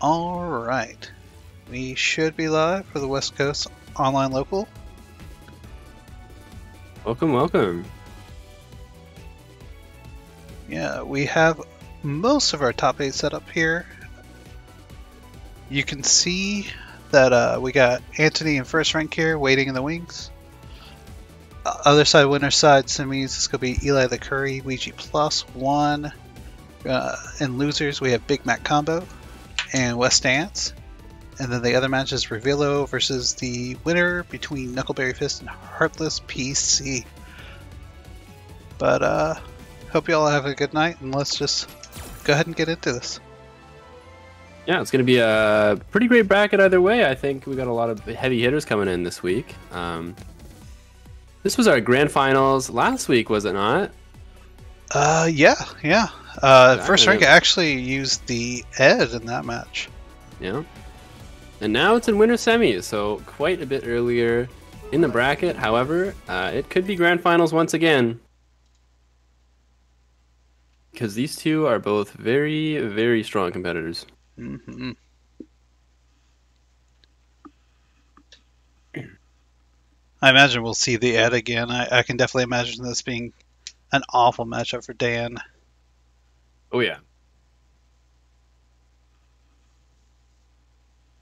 All right. We should be live for the West Coast Online Local. Welcome, welcome. Yeah, we have most of our top eight set up here. You can see that uh, we got Antony in first rank here, waiting in the wings. Uh, other side, winner side, semis, it's going to be Eli the Curry, Weegee plus one. Uh, and losers, we have Big Mac Combo and Wessdance. And then the other match is Revilo versus the winner between Knuckleberry Fist and Heartless PC. But, uh, hope you all have a good night, and let's just go ahead and get into this. Yeah, it's going to be a pretty great bracket either way. I think we got a lot of heavy hitters coming in this week. Um, this was our grand finals last week, was it not? Uh, yeah, yeah. Uh, first rank actually used the Ed in that match. Yeah. And now it's in winter semis, so quite a bit earlier in the bracket. However, uh, it could be grand finals once again. Because these two are both very, very strong competitors. hmm I imagine we'll see the Ed again. I, I can definitely imagine this being an awful matchup for Dan. Oh, yeah.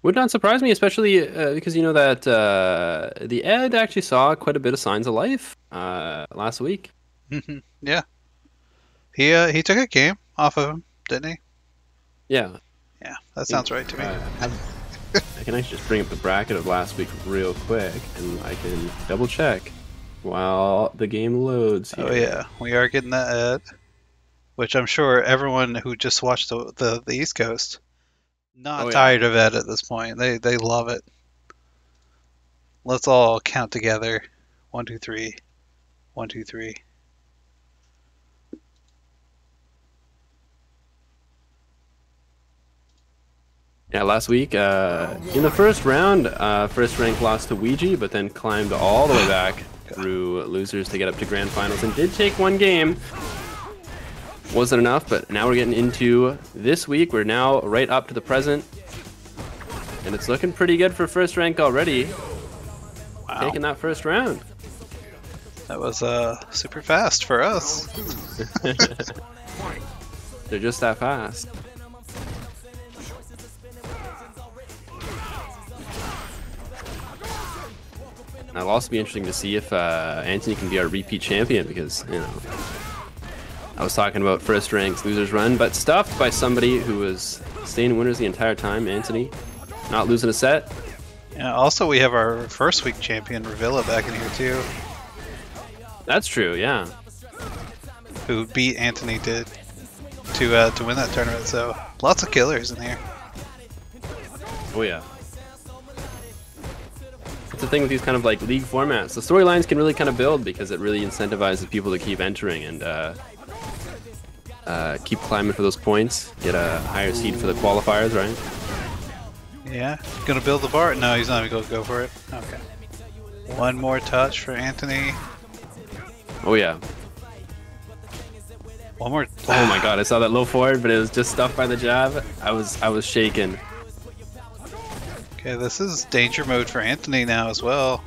Would not surprise me, especially uh, because you know that uh, the Ed actually saw quite a bit of signs of life uh, last week. Mhm. yeah. He uh, he took a game off of him, didn't he? Yeah, Yeah, that sounds right to me. Uh, I can actually just bring up the bracket of last week real quick, and I can double check while the game loads. Here. Oh yeah, we are getting that Ed, which I'm sure everyone who just watched the the, the East Coast not Oh, yeah. tired of it at this point. They they love it. Let's all count together. One, two, three. One, two, three. Yeah, last week uh, in the first round, uh, first rank lost to Weegee, but then climbed all the way back through losers to get up to grand finals, and did take one game. Wasn't enough, but now we're getting into this week. We're now right up to the present, and it's looking pretty good for first rank already. Wow, Taking that first round. that was uh super fast for us. They're just that fast. It'll also be interesting to see if uh, Antony can be our repeat champion because, you know, I was talking about first ranks losers run, but stuffed by somebody who was staying winners the entire time, Antony. Not losing a set. Yeah. Also, we have our first week champion Revilo back in here too, That's true, yeah. who beat Antony did to uh, to win that tournament. So lots of killers in here. Oh yeah. That's the thing with these kind of like league formats. The storylines can really kind of build because it really incentivizes people to keep entering and uh, uh, keep climbing for those points, get a higher seed for the qualifiers, right? Yeah, gonna build the bar. No, he's not even gonna go for it. Okay. One more touch for Antony. Oh yeah. One more. Oh my god, I saw that low forward, but it was just stuffed by the jab. I was I was shaken. Okay, this is danger mode for Antony now as well.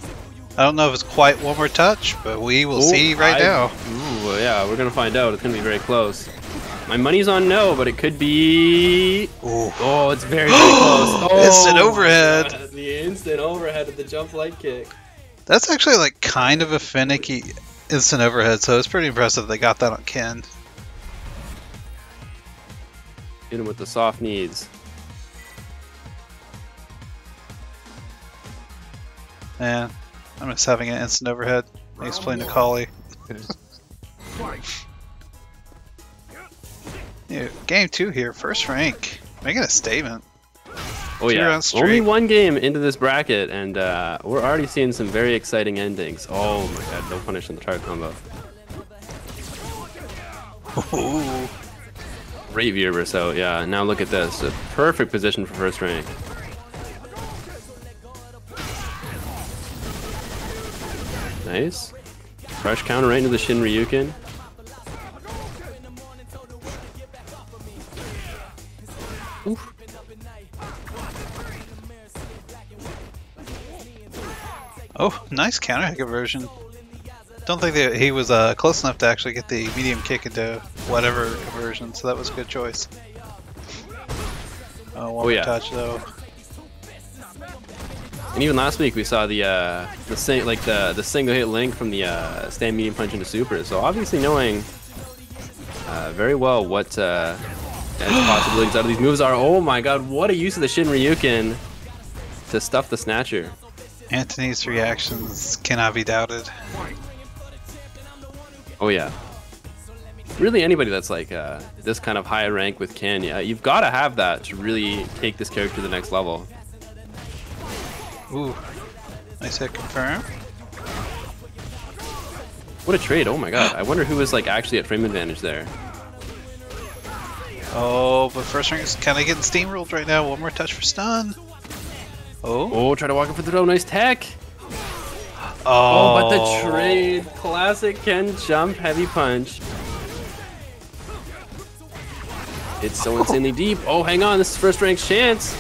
I don't know if it's quite one more touch, but we will see Oh, right I- now. Ooh, yeah, we're gonna find out. It's gonna be very close. My money's on no, but it could be. Ooh. Oh, it's very, very close. Oh, Instant overhead. God, The instant overhead of the jump light kick. That's actually like kind of a finicky instant overhead, so it's pretty impressive they got that on Ken. Hit him with the soft knees. Man, I'm just having an instant overhead. He's playing Akali. Yeah, game two here, first rank, making a statement. Oh Two yeah, only one game into this bracket, and uh, we're already seeing some very exciting endings. Oh my god, no punish on the target combo. Ooh. Great viewer, so yeah. Now look at this, a perfect position for first rank. Nice. Fresh counter right into the Shinryuken. Oof. Oh, nice counter conversion. Don't think that he was uh, close enough to actually get the medium kick into whatever conversion, so that was a good choice. Oh, one Oh, more yeah. touch though. And even last week we saw the uh, the sing- like the the single hit link from the uh, stand medium punch into super. So obviously knowing uh, very well what uh, edge possibilities out of these moves are. Oh my god, what a use of the Shinryuken to stuff the snatcher. Antony's reactions cannot be doubted. Oh yeah. Really, anybody that's like uh, this kind of high rank with Ken, yeah, you've got to have that to really take this character to the next level. Ooh, nice hit confirm. What a trade! Oh my god, I wonder who was like actually at frame advantage there. Oh, but first rank is kind of getting steamrolled right now. One more touch for stun. Oh, Oh, try to walk in for the throw, nice tech. oh, Oh, but the oh. trade, classic Ken jump heavy punch. It's so oh. insanely deep. Oh, hang on, this is first rank's chance.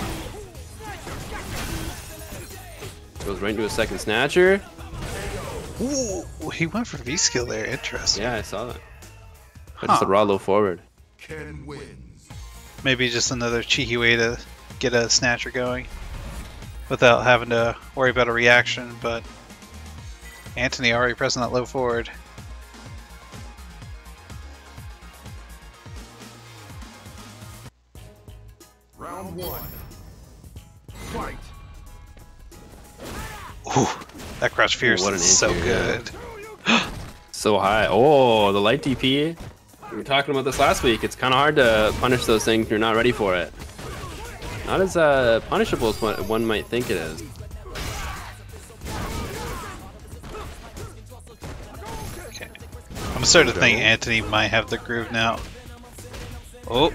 Goes right into a second snatcher. Ooh, he went for V skill there. Interesting. Yeah, I saw that. But just a Huh. raw low forward. Ken wins. Maybe just another cheeky way to get a snatcher going without having to worry about a reaction. But Antony already pressing that low forward. Round one. Fight. Ooh, that crush fierce what is so good. So high. Oh, the light DP. We were talking about this last week. It's kind of hard to punish those things if you're not ready for it. Not as uh, punishable as one one might think it is. Okay. I'm starting to think Antony might have the groove now. Oh.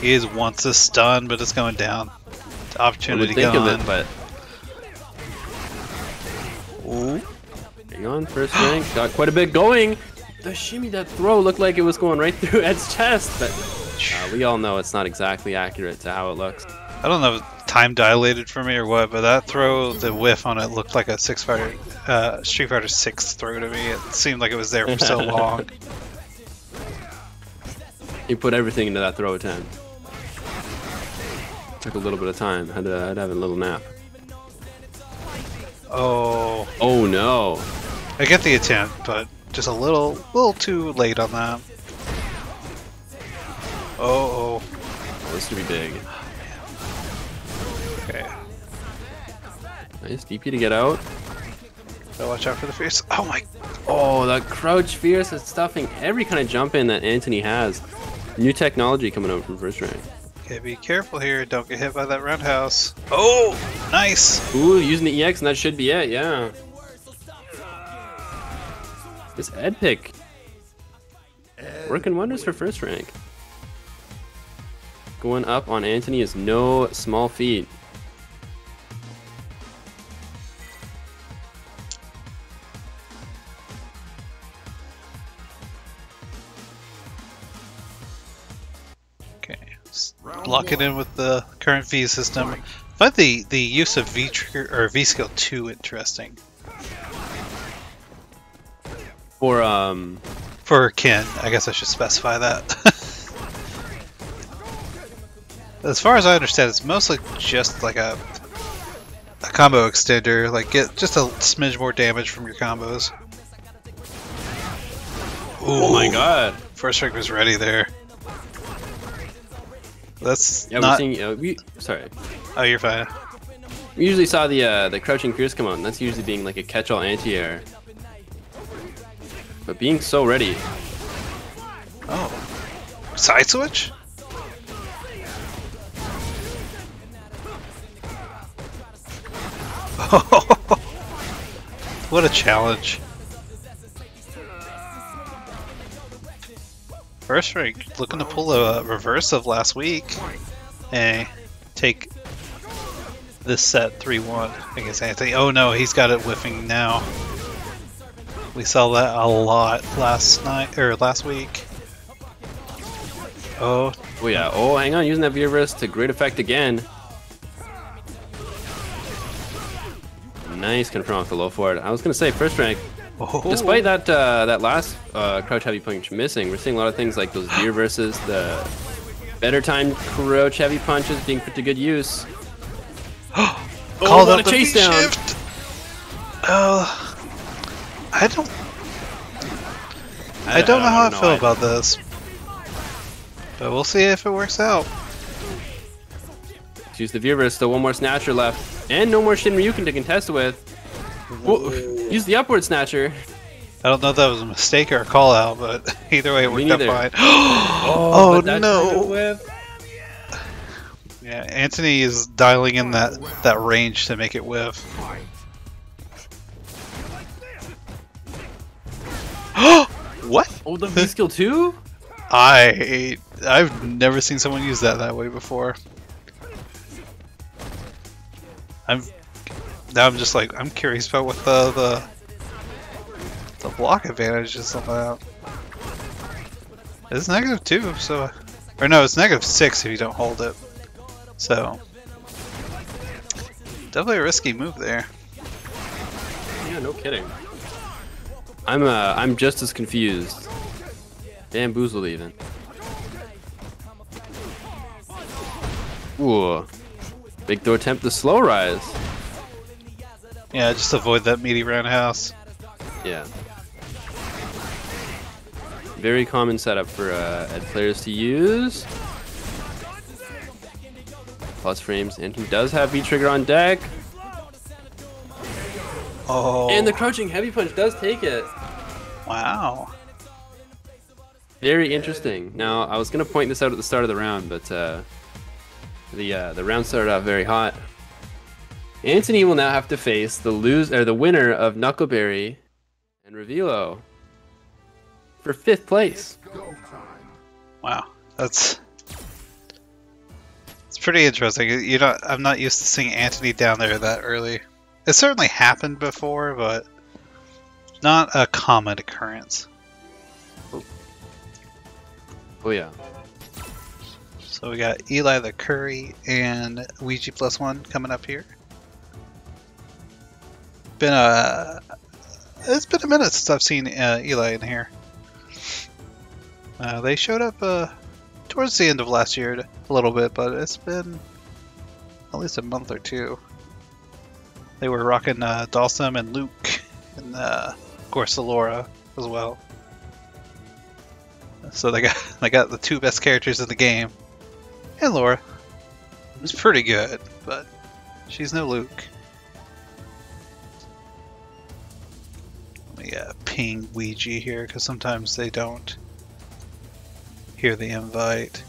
He is once a stun, but it's going down. I would Opportunity think gone. of it, but Ooh. hang on, first rank, got quite a bit going. The shimmy, that throw looked like it was going right through Ed's chest, but uh, we all know it's not exactly accurate to how it looks. I don't know if time dilated for me or what, but that throw, the whiff on it looked like a six fighter, uh, Street Fighter Six throw to me. It seemed like it was there for so long. He put everything into that throw attempt. Took a little bit of time. Had to, had to have a little nap. Oh, Oh no! I get the attempt, but just a little, little too late on that. Oh, This could be big. oh, okay. Nice DP to get out. So watch out for the fierce. Oh my, Oh, that crouch fierce is stuffing every kind of jump in that Antony has. New technology coming out from first rank. okay, be careful here. Don't get hit by that roundhouse. Oh, nice. Ooh, using the EX and that should be it, yeah. This Ed pick working wonders for first rank. Going up on Antony is no small feat. Okay, lock it in with the current V system. I find the the use of V trigger or V skill two interesting For um for Ken. I guess I should specify that. as far as I understand, it's mostly just like a a combo extender. Like get just a smidge more damage from your combos. Oh my god. First rank was ready there. That's Yeah, not. we're seeing uh, we sorry. Oh, you're fine. We usually saw the uh, the crouching fierce come on. that's usually being like a catch-all anti-air. But being so ready, Oh, side switch. what a challenge. First rank looking to pull a reverse of last week and take this set 3-1 against Antony. Oh no, he's got it whiffing now. We saw that a lot last night or last week. Oh, Oh yeah. Oh, hang on. Using that V-reverse to great effect again. Nice confirm off the low forward. I was gonna say first rank. Oh, Despite that uh, that last uh, crouch heavy punch missing, we're seeing a lot of things like those veer versus the better time crouch heavy punches being put to good use. called what out a the chase down. shift. Oh, I don't. I don't know how I, don't feel know. about this, but we'll see if it works out. Let's use the V-reverse, still one more Snatcher left. And no more Shinryuken to contest with. Whoa, use the upward Snatcher. I don't know if that was a mistake or a call out, but either way, it Me worked out fine. Oh, oh but that no! Yeah, Antony is dialing in that that range to make it whiff. what? Oh, the V skill too? I I've never seen someone use that that way before. I'm now I'm just like I'm curious about what the the the block advantage is on that. It's negative two, so or no, it's negative six if you don't hold it. So definitely a risky move there. Yeah, no kidding. I'm uh, I'm just as confused. Bamboozled even. Ooh. Big throw attempt to slow rise. Yeah, just avoid that meaty roundhouse. Yeah. Very common setup for uh, Ed players to use. Plus frames, and he does have V trigger on deck. Oh, And the crouching heavy punch does take it. wow. Very interesting. Now, I was gonna point this out at the start of the round, but uh, the uh, the round started out very hot. Antony will now have to face the lose or the winner of Knuckleberry and Revilo for fifth place. Wow, that's it's pretty interesting. You know, I'm not used to seeing Antony down there that early. It certainly happened before, but not a common occurrence. Oh yeah. So we got Eli the Curry and Weegee plus one coming up here. Been a it's been a minute since I've seen uh, Eli in here. Uh, they showed up uh, towards the end of last year a little bit, but it's been at least a month or two. They were rocking uh, Dhalsim and Luke, and uh, of course Laura as well. So they got they got the two best characters in the game, and Laura. It's pretty good, but she's no Luke. Let me uh, ping Weegee here because sometimes they don't hear the invite.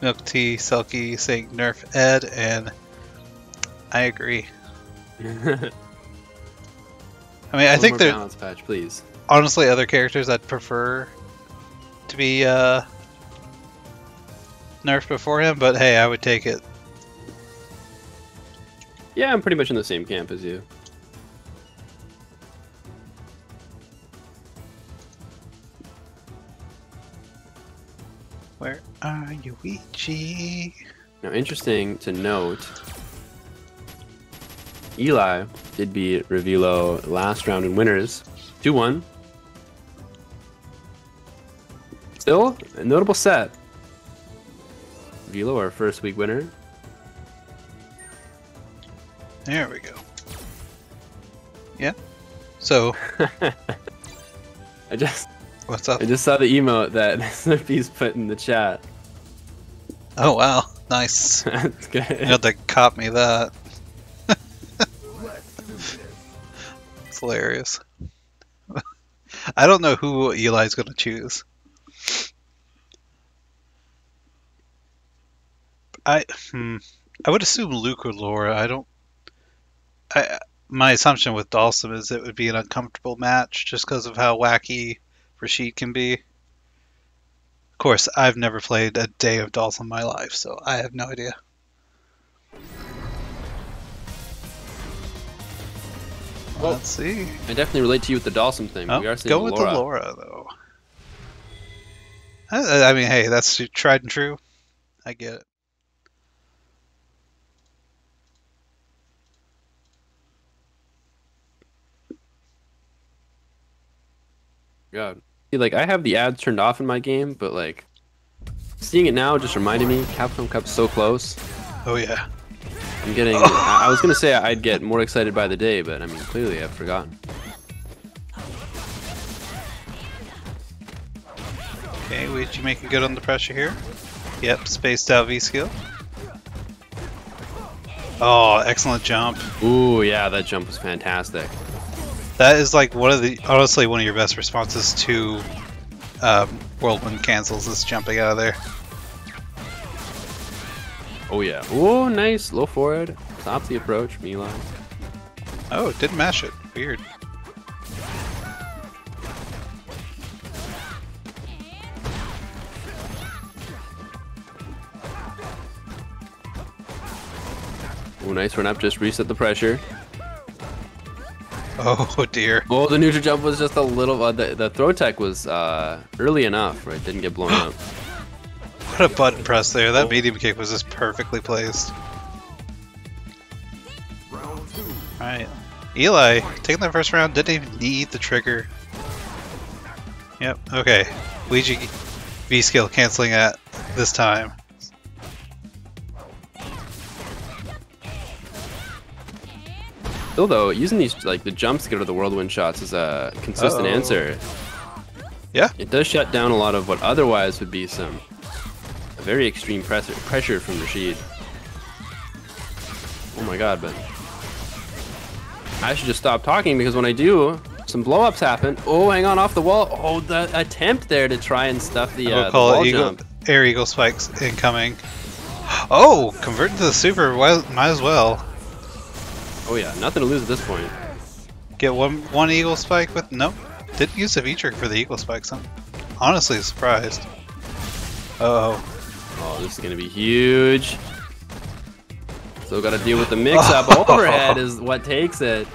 Milk Tea, Selkie saying nerf Ed, and I agree. I mean, I think more there balance patch, please. honestly other characters I'd prefer to be uh, nerfed before him, but hey, I would take it. Yeah, I'm pretty much in the same camp as you. Are? Now, interesting to note, Eli did beat Revilo last round in winners, 2-1. Still, a notable set. Revilo, our first week winner. There we go. Yeah. So, I just what's up? I just saw the emote that Slippy's put in the chat. Oh wow, nice. That's You good. had to cop me that. Let's do this. It's hilarious. I don't know who Eli's going to choose. I hmm, I would assume Luke or Laura. I don't. I my assumption with Dhalsim is it would be an uncomfortable match just because of how wacky Rashid can be. Of course, I've never played a day of Dolls in my life, so I have no idea. Let's see. I definitely relate to you with the Dawson thing. Oh, we are seeing go with Laura. the Laura though. I, I mean, hey, that's tried and true. I get it. God. See, like I have the ads turned off in my game, but like seeing it now just reminded me Capcom Cup's so close. Oh yeah. I'm getting. I I was gonna say I'd get more excited by the day, but I mean clearly I've forgotten. Okay, Weegee making good on the pressure here. Yep, spaced out V skill. Oh, excellent jump. Ooh, yeah, that jump was fantastic. That is like one of the honestly one of your best responses to um, whirlwind cancels is jumping out of there. Oh yeah. Oh, nice. Low forward. Stop the approach. Milan. Oh, didn't mash it. Weird. Oh, nice run up. Just reset the pressure. Oh dear. Well, the neutral jump was just a little. Uh, the, the throw tech was uh, early enough, right? Didn't get blown up. What a button press there. That medium kick was just perfectly placed. Round. Alright. Eli, taking the first round, didn't even need the trigger. Yep, okay. Weegee V skill canceling at this time. Still though, using these like the jumps to get to the whirlwind shots is a consistent Uh-oh. answer. Yeah, It does shut down a lot of what otherwise would be some very extreme pressure pressure from Rashid. Oh my god, but I should just stop talking because when I do, some blow-ups happen. Oh, hang on, off the wall. Oh, the attempt there to try and stuff the, we'll uh, the wall it Eagle, jump. Air Eagle Spikes incoming. Oh, converting to the super, well, might as well. Oh yeah, nothing to lose at this point. Get one one Eagle Spike with, nope. Didn't use the V-Trigger for the Eagle Spikes. I'm honestly surprised. Uh oh. Oh, this is gonna be huge. Still got to deal with the mix-up. Overhead is what takes it.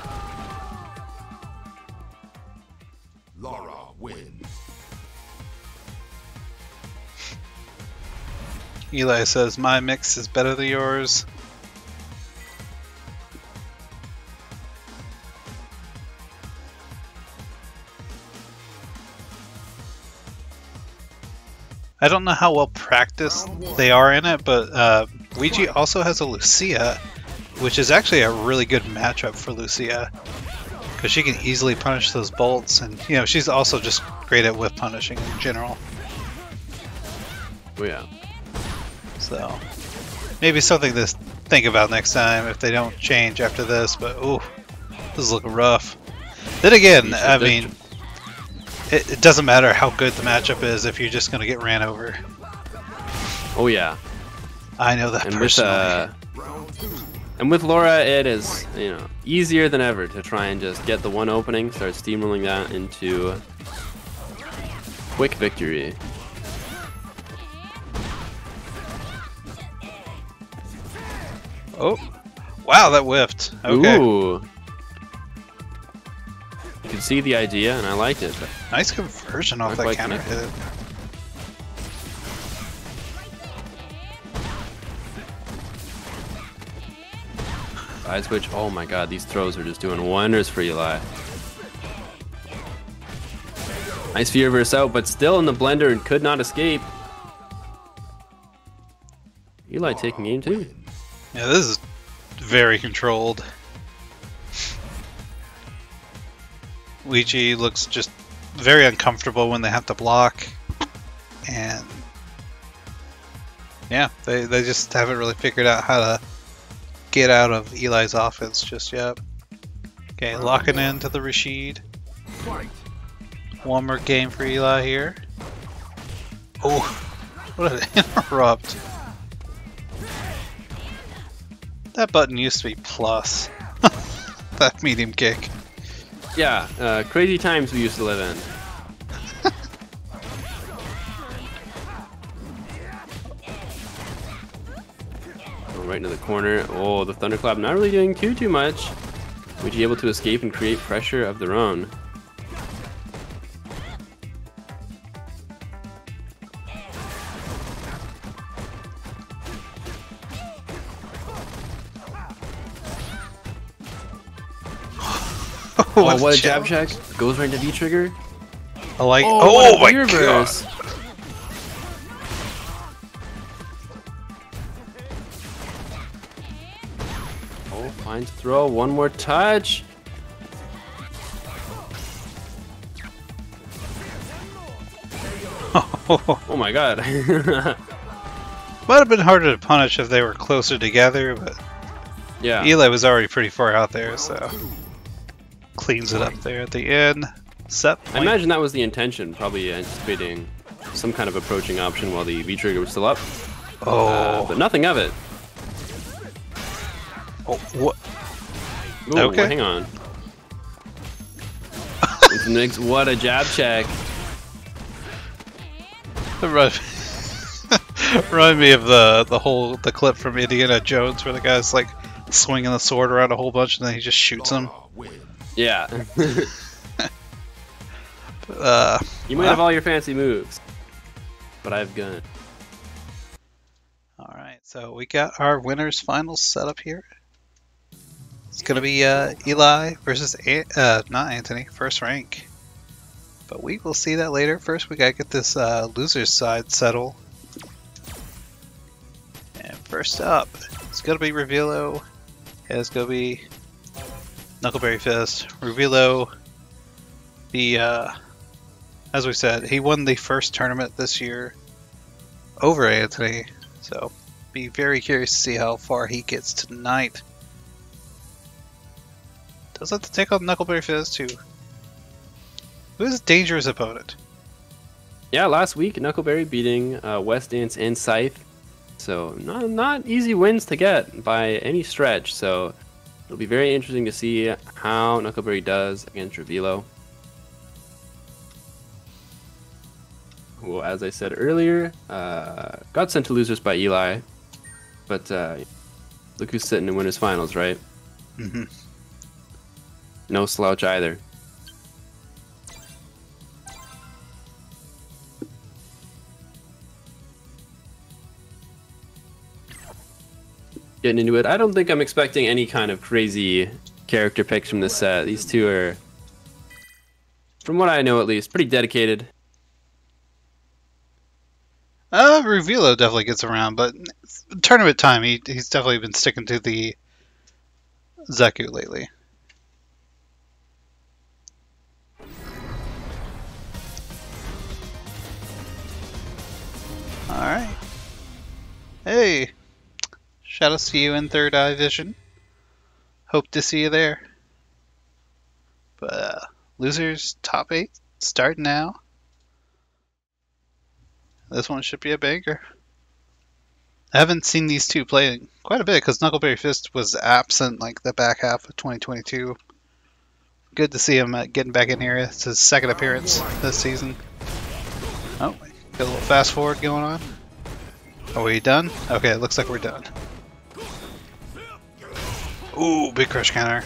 Laura wins. Eli says, my mix is better than yours. I don't know how well practiced they are in it, but uh, Weegee also has a Lucia, which is actually a really good matchup for Lucia. Because she can easily punish those bolts, and you know, she's also just great at whip punishing in general. Oh yeah. So maybe something to think about next time if they don't change after this. But ooh, this is looking rough. Then again, I mean, it, it doesn't matter how good the matchup is if you're just gonna get ran over. Oh yeah. I know that And with uh, and with Laura, it is you know easier than ever to try and just get the one opening, start steamrolling that into quick victory. oh, wow, that whiffed. Okay, Ooh. You can see the idea, and I liked it. nice conversion off that quite counter connected. hit. Side switch. Oh my god, these throws are just doing wonders for Eli. Nice fear verse out, but still in the blender and could not escape. Eli taking game two. Yeah, this is very controlled. Weegee looks just very uncomfortable when they have to block. And yeah, they, they just haven't really figured out how to get out of Eli's offense just yet. Okay, oh, locking into the Rashid. One more game for Eli here. Oh, what an interrupt. That button used to be plus. that medium kick. Yeah, uh, crazy times we used to live in. Right into the corner. Oh, the Thunderclap not really doing too, too much. Would be able to escape and create pressure of their own. Oh, uh, what a jab check. Goes right into V-Trigger. I like. Oh, Oh, my V-reverse. Oh, finds throw. One more touch. god! Oh my god. Might have been harder to punish if they were closer together, but yeah. Eli was already pretty far out there, so cleans it up there at the end. Set I imagine that was the intention, probably anticipating some kind of approaching option while the V-Trigger was still up. Oh, Uh, but nothing of it. oh what? Ooh, Okay. hang on. It's Nix, what a jab check. Remind, remind me of the the whole the clip from Indiana Jones where the guy's like swinging the sword around a whole bunch and then he just shoots him. Laura wins. Yeah. Uh, you might have all your fancy moves, but I have gun. all right, so we got our winners finals set up here. It's gonna be uh, Eli versus An- uh, not Antony, first rank. But we will see that later. First, we gotta get this uh, loser's side settled. And first up, it's gonna be Revilo. and It's gonna be Knuckleberry Fist. Revilo, the uh, as we said, he won the first tournament this year over Antony. So, be very curious to see how far he gets tonight. Does have to take on Knuckleberry Fist too. Who is a dangerous opponent? Yeah, last week Knuckleberry beating uh, Wessdance and Scythe, so not not easy wins to get by any stretch. So it'll be very interesting to see how Knuckleberry does against Revilo. Well, as I said earlier, uh, got sent to losers by Eli, but uh, look who's sitting in winners finals, right? hmm No slouch either. Getting into it, I don't think I'm expecting any kind of crazy character picks from this set. These two are, from what I know at least, pretty dedicated. Uh, Revilo definitely gets around, but tournament time, he, he's definitely been sticking to the Zeku lately. Alright. Hey! Shout out to you in Third Eye Vision. Hope to see you there. But, uh, losers, top 8, start now. This one should be a banger. I haven't seen these two play quite a bit because Knuckleberry Fist was absent like the back half of 2022. Good to see him uh, getting back in here. It's his second appearance this season. Oh, got a little fast forward going on. Are we done? Okay, it looks like we're done. Ooh, big crush counter.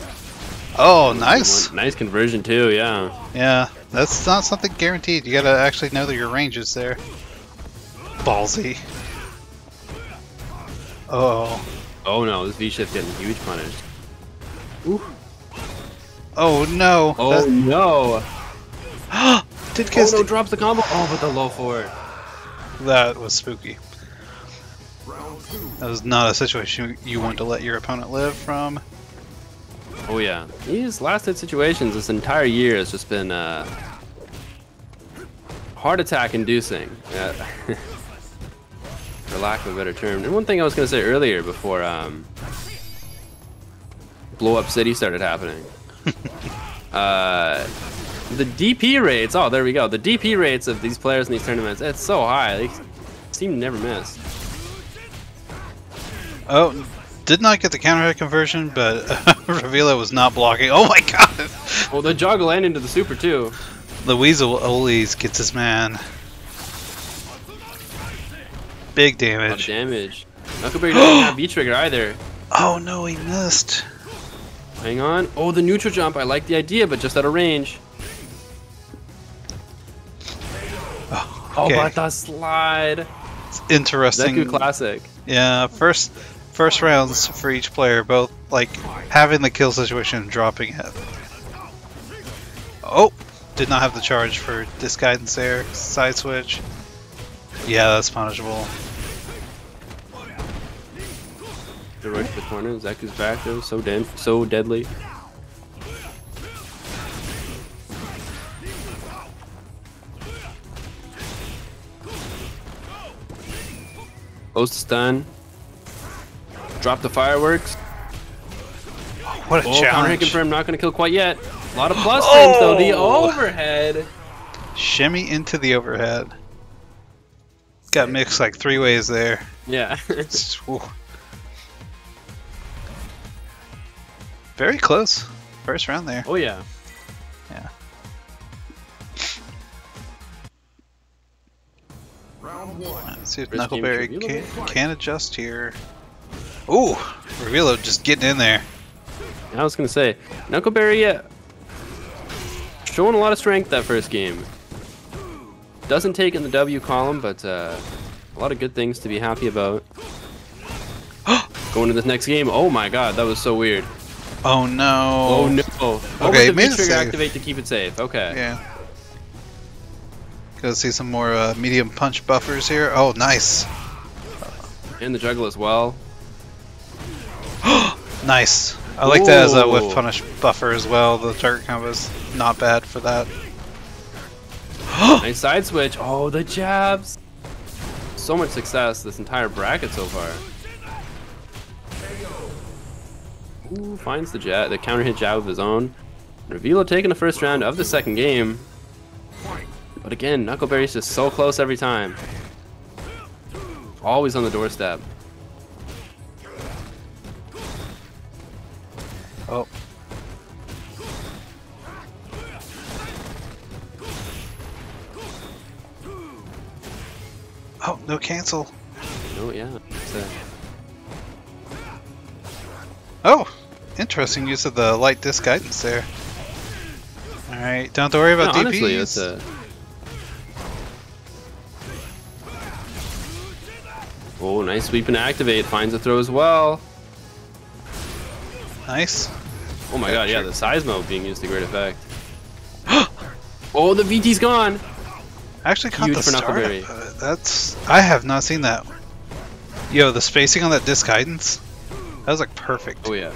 Oh, nice. Nice conversion too, yeah. Yeah, that's not something guaranteed. You gotta actually know that your range is there. Ballsy. Oh. Oh no, this V-shift getting huge punished. Ooh. Oh no. Oh no! That, did Oh no, drops the combo. Oh, but the low forward. That was spooky. That was not a situation you want to let your opponent live from. Oh yeah, these last hit situations this entire year has just been uh, heart attack inducing, uh, for lack of a better term. And one thing I was gonna say earlier before um, blow up city started happening, uh, the DP rates. Oh, there we go. The DP rates of these players in these tournaments, it's so high. They seem to never miss. Oh, did not get the counter hit conversion, but Revilo was not blocking. Oh my god! Oh, the juggle and into the super too. The Weasel always gets his man. Big A lot of damage. damage. Knuckleberry doesn't have V trigger either. Oh no, he missed. Hang on. Oh, the neutral jump. I like the idea, but just out of range. Oh, Oh, but the slide. Interesting. Zeku classic. Yeah, first first rounds for each player, both like having the kill situation and dropping it. Oh, did not have the charge for disc guidance there. Side switch. Yeah, that's punishable. The right to the corner. Zeku's back though. So dead. So deadly. Close to stun. Drop the fireworks. What a Oh, challenge! confirmed. Not going to kill quite yet. A lot of plus frames though. The Oh! overhead. Shimmy into the overhead. Got mixed like three ways there. Yeah. Very close. First round there. oh yeah. Let's see if Knuckleberry can, can adjust here. Ooh, Revilo just getting in there. I was gonna say, Knuckleberry, yeah, showing a lot of strength that first game. Doesn't take in the W column, but uh, a lot of good things to be happy about. Going to this next game, oh my god, that was so weird. Oh no. Oh, no. What Okay, the made trigger activate to keep it safe? Okay. Yeah. Go see some more uh, medium punch buffers here. Oh, nice. And the juggle as well. Nice. I like that as a Ooh. whiff punish buffer as well. The target combo is not bad for that. Nice side switch. Oh, the jabs. So much success this entire bracket so far. Ooh, finds the jab, the counter hit jab of his own. Revilo taking the first round of the second game. But again, Knuckleberry's just so close every time. Always on the doorstep. Oh. Oh, no cancel. Oh yeah. Oh, interesting use of the light disc guidance there. Alright, don't worry about no, DPs. honestly, it's a. Oh, nice sweep and activate. Finds a throw as well. Nice. Oh my god, yeah, the Seismo being used to great effect. oh, the VT's gone! I actually caught Huge the start of it. That's I have not seen that. Yo, the spacing on that disc guidance, that was like perfect. Oh yeah.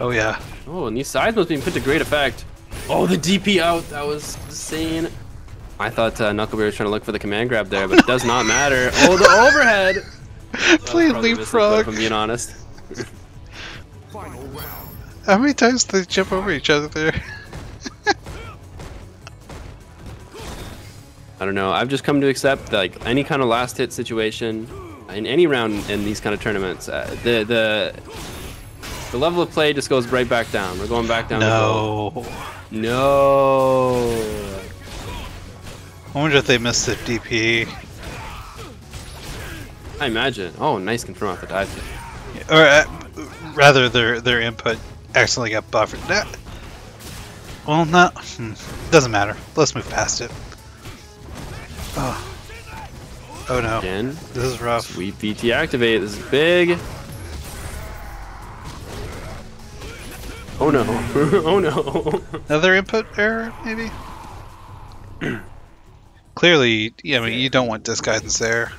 Oh yeah. Oh, and these Seismos being put to great effect. Oh, the DP out, that was insane. I thought uh, Knuckleberry was trying to look for the command grab there, but it does not matter. Oh, the overhead! Please probably leapfrog. If I'm being honest. Final round. How many times do they jump over each other there? I don't know. I've just come to accept that, like any kind of last hit situation in any round in these kind of tournaments, uh, the the the level of play just goes right back down. We're going back down. No. No. I wonder if they missed the DP. I imagine. Oh, nice confirm off the dive kick. Or uh, rather, their their input accidentally got buffered. Nah. Well, not. Hmm. Doesn't matter. Let's move past it. Oh. Oh no. Again, This is rough. sweep VT activate. This is big. Oh no. oh no. Another input error, maybe? Clearly, yeah, I mean, you don't want disc guidance there.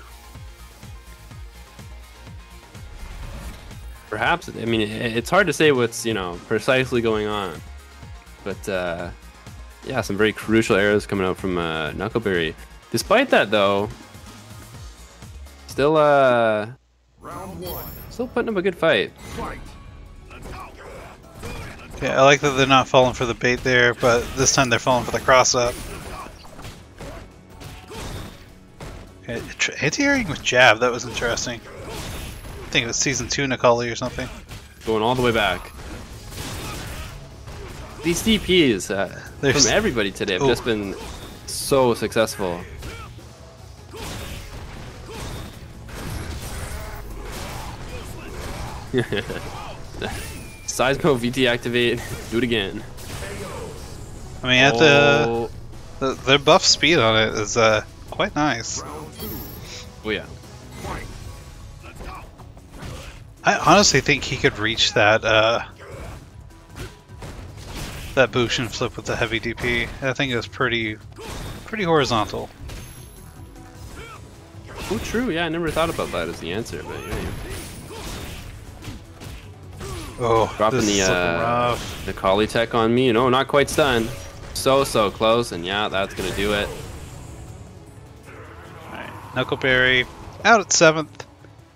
Perhaps. I mean, it's hard to say what's you know precisely going on, but uh, yeah, some very crucial errors coming out from uh, Knuckleberry. Despite that, though, still uh, Round one. still putting up a good fight. Fight. Yeah, I like that they're not falling for the bait there, but this time they're falling for the cross up. Anti-airing with jab, that was interesting. I think it was season 2 Nikali or something. Going all the way back. These DPs uh, from everybody today have just oh. been so successful. Seismo VT activate, do it again. I mean, at oh. the, the, their buff speed on it is uh, quite nice oh yeah. I honestly think he could reach that uh that Bushin flip with the heavy DP. I think it's pretty pretty horizontal. Oh, true. Yeah, I never thought about that as the answer, but yeah. Oh, Dropping this the is uh, rough. the collie tech on me. No, not quite stunned. So so close, and yeah, that's gonna do it. Knuckleberry out at seventh.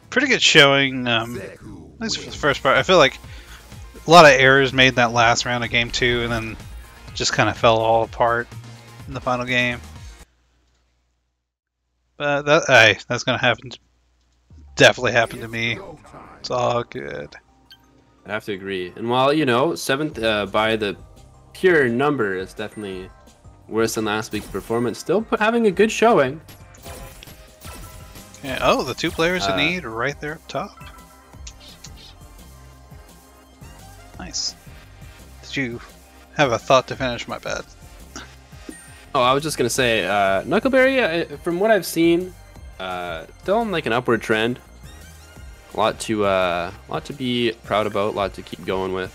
Pretty good showing. Um, at least for the first part. I feel like a lot of errors made that last round of game two, and then just kind of fell all apart in the final game. But that, hey, that's gonna happen. Definitely happened to me. It's all good. I have to agree. And while you know seventh uh, by the pure number is definitely worse than last week's performance, still having a good showing. Yeah, oh, the two players Uh, in need are right there up top. Nice. Did you have a thought to finish? My bad. Oh, I was just gonna say, uh, Knuckleberry, uh, from what I've seen, uh, still on like an upward trend. A lot to, uh, lot to be proud about, a lot to keep going with.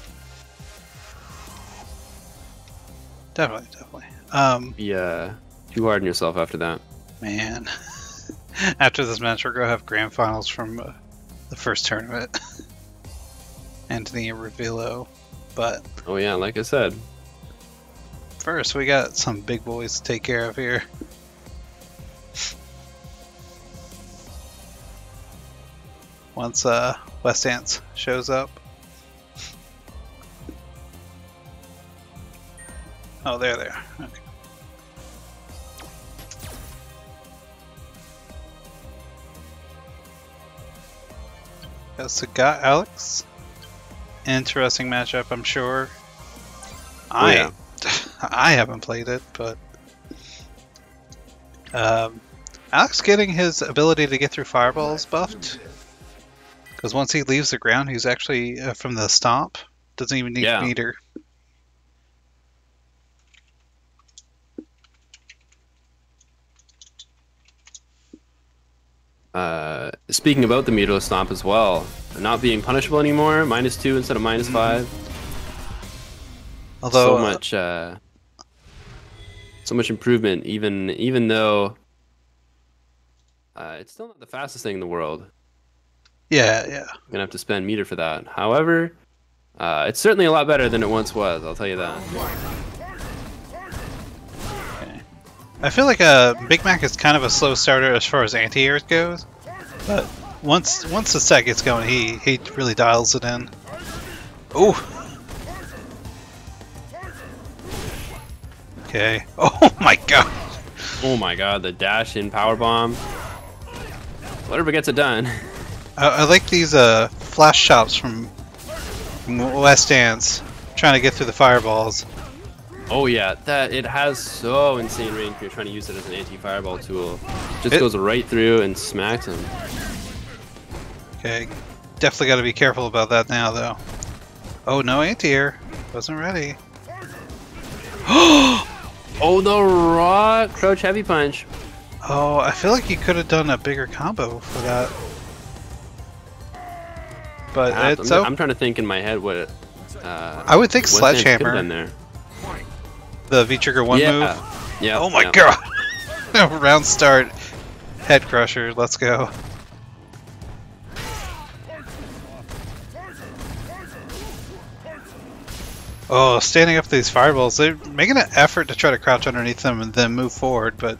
Definitely, definitely. Um, Be uh, too hard on yourself after that. man. After this match, we're gonna have grand finals from uh, the first tournament. Antony and Revilo. But Oh yeah, like I said, first, we got some big boys to take care of here. Once uh, Wessdance shows up. Oh, there there. Okay. Guy, Alex. Interesting matchup, I'm sure. I yeah. I haven't played it, but um, Alex getting his ability to get through fireballs buffed. Because once he leaves the ground, he's actually uh, from the stomp. Doesn't even need Yeah. meter. Uh, speaking about the Mito Stomp as well, not being punishable anymore, minus two instead of minus five. Although so much, uh, so much improvement. Even even though uh, it's still not the fastest thing in the world. yeah, yeah. I'm gonna have to spend meter for that. However, uh, it's certainly a lot better than it once was. I'll tell you that. I feel like uh, Big Mac is kind of a slow starter as far as anti-airs goes, but once once the set gets going, he he really dials it in. Ooh. Okay. Oh my god. Oh my god, the dash in power bomb. Whatever gets it done. I, I like these uh flash chops from, from Wessdance, trying to get through the fireballs. Oh yeah, that it has so insane range when you're trying to use it as an anti-fireball tool. Just It- goes right through and smacks him. Okay. Definitely got to be careful about that now, though. Oh no, anti-air. Wasn't ready. Oh, the raw crouch heavy punch. Oh, I feel like you could have done a bigger combo for that. But Ah, it's I'm, o- I'm trying to think in my head what. Uh, I would think what Lance Sledgehammer, done there. The V trigger one yeah, move. yeah. Oh my yeah. god! Round start, head crusher. Let's go. Oh, standing up to these fireballs, they're making an effort to try to crouch underneath them and then move forward, but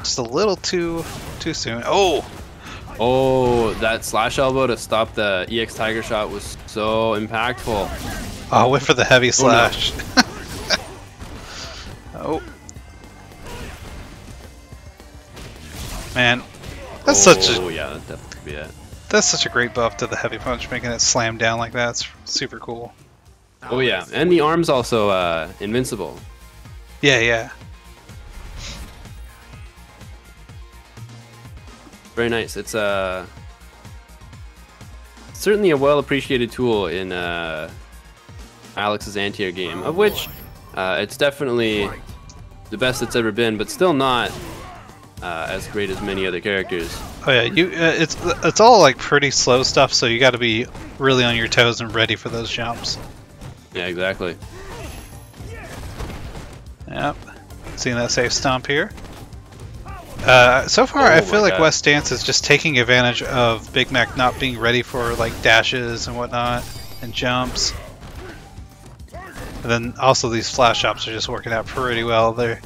just a little too too soon. Oh, Oh, that slash elbow to stop the EX Tiger shot was so impactful. oh, went for the heavy oh, slash. oh, man, that's oh, such a yeah, definitely be it. That's such a great buff to the heavy punch, making it slam down like that. It's super cool. Oh yeah, and the arm's also uh, invincible. Yeah, yeah. Very nice. It's uh, certainly a well appreciated tool in uh, Alex's anti-air game, of which uh, it's definitely the best it's ever been, but still not uh, as great as many other characters. Oh yeah, you. Uh, it's it's all like pretty slow stuff, so you got to be really on your toes and ready for those jumps. Yeah, exactly. Yep. Seeing that safe stomp here. Uh, so far, I Oh feel like God. Wessdance is just taking advantage of Big Mac not being ready for like dashes and whatnot and jumps. And then also these flash chops are just working out pretty well. They're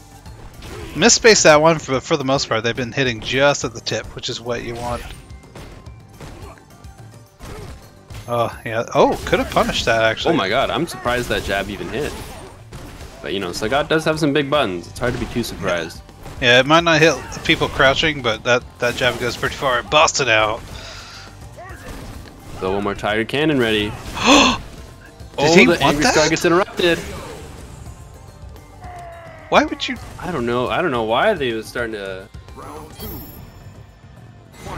misspaced that one, but for the most part, they've been hitting just at the tip, which is what you want. Oh yeah. Oh, could have punished that actually. Oh my god, I'm surprised that jab even hit. But you know, Sagat does have some big buttons. It's hard to be too surprised. Yeah, it might not hit people crouching, but that that jab goes pretty far. It busted out. So one more Tiger Cannon ready. Did oh, he the want Angry Scar gets interrupted. Why would you? I don't know. I don't know why they was starting to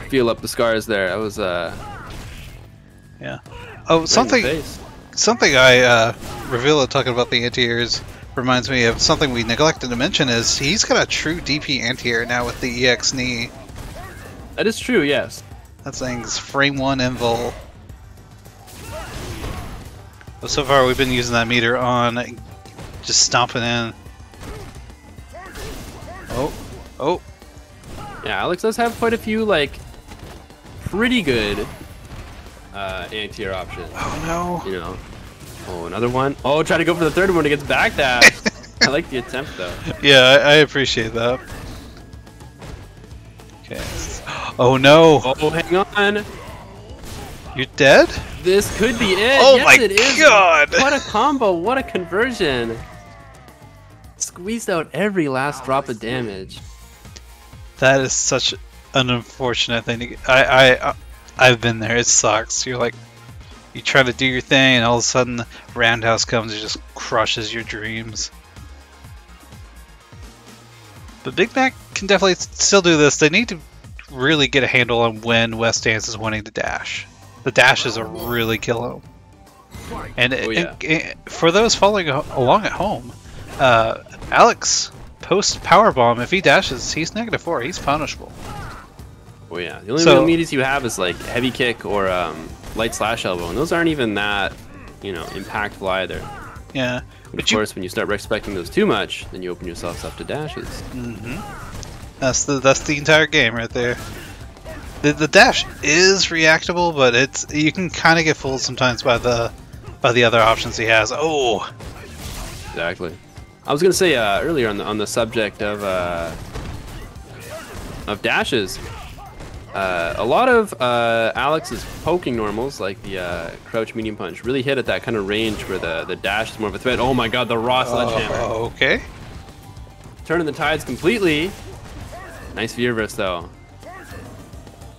feel up the scars there. I was uh Yeah. Oh, right in the something something I uh, revealed talking about the anti-airs reminds me of something we neglected to mention is he's got a true DP anti-air now with the EX knee. That is true. Yes. That thing's frame one invul. So far we've been using that meter on just stomping in. Oh, oh, Yeah, Alex does have quite a few like pretty good uh, anti-air options. oh no. You know. Oh, another one. Oh, try to go for the third one. It gets back that. I like the attempt though. Yeah, I, I appreciate that. Okay. Oh no! Oh, hang on. You're dead? This could be it. Oh yes, my it is. God. What a combo. What a conversion. Squeezed out every last drop of damage. That is such an unfortunate thing to get. I, I, I've been there. It sucks. You're like, you try to do your thing, and all of a sudden, Roundhouse comes and just crushes your dreams. But Big Mac can definitely still do this. They need to really get a handle on when Wessdance is wanting to dash. The dashes are really killing them. And, Oh, and- and for those following along at home, uh, Alex post power bomb. If he dashes, he's negative four. He's punishable. Oh yeah. The only So- real meaties you have is like heavy kick or um, light slash elbow, and those aren't even that, you know, impactful either. Yeah, but of you, course, when you start respecting those too much, then you open yourselves up to dashes. Mm -hmm. that's the that's the entire game right there. The, the dash is reactable, but it's you can kind of get fooled sometimes by the by the other options he has. Oh, Exactly. I was gonna say uh, earlier on the on the subject of uh, of dashes, uh, a lot of uh, Alex's poking normals, like the uh, crouch medium punch, really hit at that kind of range where the the dash is more of a threat. Oh my God, the raw sledgehammer, Oh, okay. turning the tides completely. Nice V reverse though.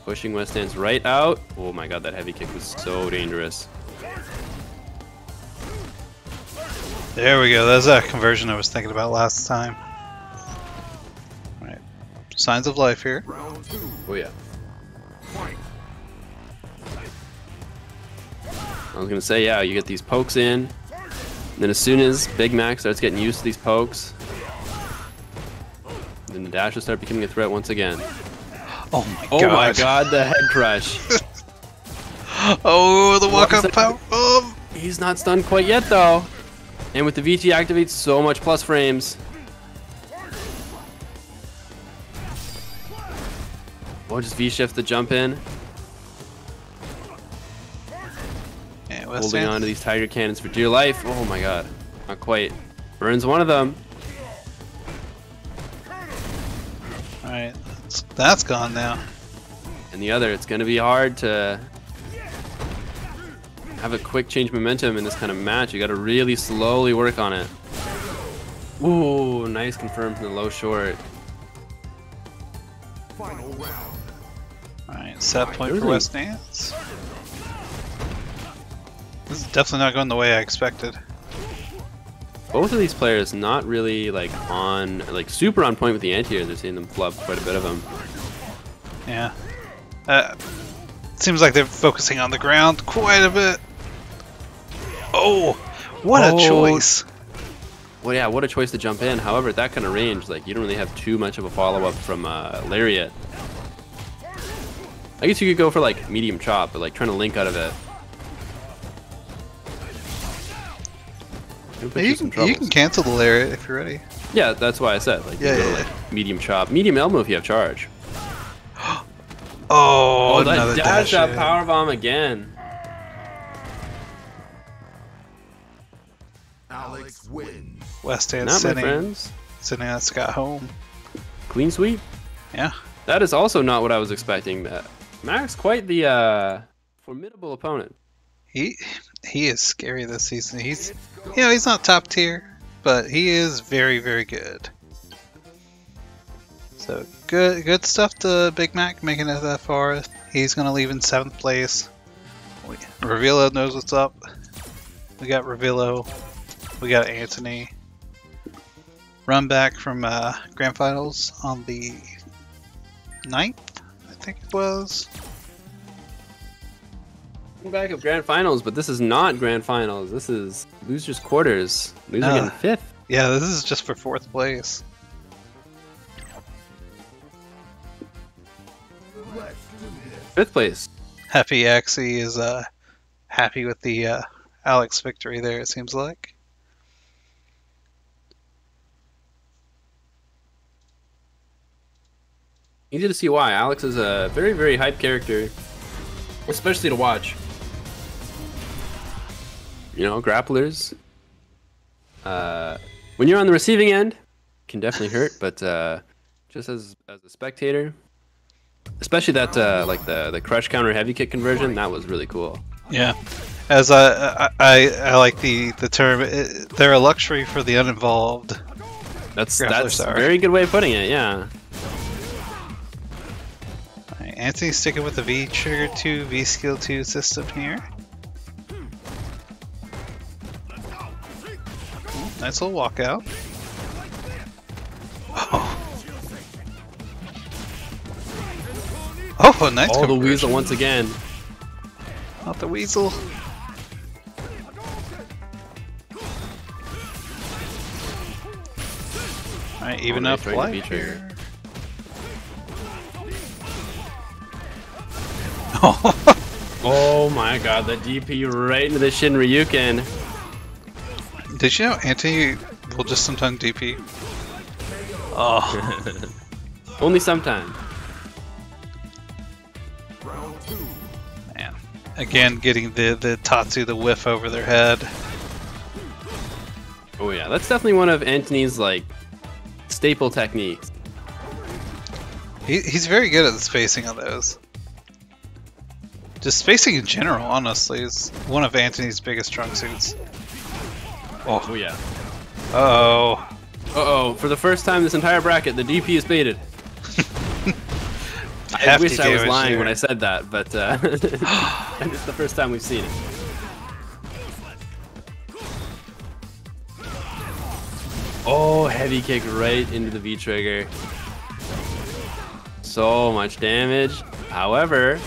Pushing Wessdance's right out. Oh my God, that heavy kick was so dangerous. There we go. That's that conversion I was thinking about last time. Right. Signs of life here. Oh yeah. I was gonna say, yeah, you get these pokes in, and then as soon as Big Mac starts getting used to these pokes, then the dash will start becoming a threat once again. Oh my Oh god. my god, the head crush. Oh, the walk-up power. Oh. He's not stunned quite yet though. And with the VT activates so much plus frames. Oh, just V shift the jump in, Yeah, holding on to these Tiger Cannons for dear life. Oh my god, not quite. Burns one of them. All right, that's, that's gone now. and the other. It's going to be hard to have a quick change momentum in this kind of match. You got to really slowly work on it. Ooh, nice confirm from the low short. Final round. All right, set point Really? for West Dance. This is definitely not going the way I expected. Both of these players not really like on, like super on point with the anti-airs. I've seen them flub quite a bit of them. Yeah. Uh, Seems like they're focusing on the ground quite a bit. Oh, what a Oh. choice! Well, yeah, what a choice to jump in. However, at that kind of range, like you don't really have too much of a follow up from uh, Lariat. I guess you could go for like medium chop, but like trying to link out of it. It'll You can, you can cancel the lariat if you're ready. Yeah, that's why I said like Yeah, you go yeah, like medium chop, medium elbow if you have charge. Oh, Oh, another that dash dash that in. power bomb again. Alex wins. Wessdance Not my friends. sending that Scott home. Clean sweep. Yeah. That is also not what I was expecting. That Max quite the uh, formidable opponent. He he is scary this season. He's you know he's not top tier, but he is very very good. So good good stuff to Big Mac making it that far. He's gonna leave in seventh place. We- Revilo knows what's up. We got Revilo. We got Antony. Run back from uh, Grand Finals on the 9th, I think it was. We're back of grand finals, but this is not grand finals. This is losers quarters. Loser getting fifth. Yeah, this is just for fourth place. Let's do this. Fifth place. Happy Axie is uh happy with the uh, Alex victory there. It seems like. Easy to see why. Alex is a very, very hype character, especially to watch. You know, grapplers. Uh, when you're on the receiving end, can definitely hurt, but uh, just as as a spectator, especially that uh, like the the crush counter heavy kick conversion, that was really cool. Yeah. As I I, I, like the the term, it, they're a luxury for the uninvolved. That's that's a very good way of putting it. Yeah. Antony's sticking with the V trigger two, V skill two system here. Nice little walkout. Oh. Oh, a nice All the weasel once again. Not the weasel. Alright, even oh, nice up right in the life here. Oh, my god, the DP right into the Shinryuken. did you know Antony will just sometimes DP? Oh, Only sometimes. Man. Again, getting the, the Tatsu, the whiff over their head. Oh yeah, that's definitely one of Antony's like staple techniques. He, he's very good at the spacing on those. Just spacing in general, honestly, is one of Antony's biggest strong suits. Oh Oh, yeah. oh. Uh oh, for the first time this entire bracket, the DP is baited. I wish I was lying there. when I said that, but uh, it's the first time we've seen it. Oh, heavy kick right into the V trigger. So much damage. However,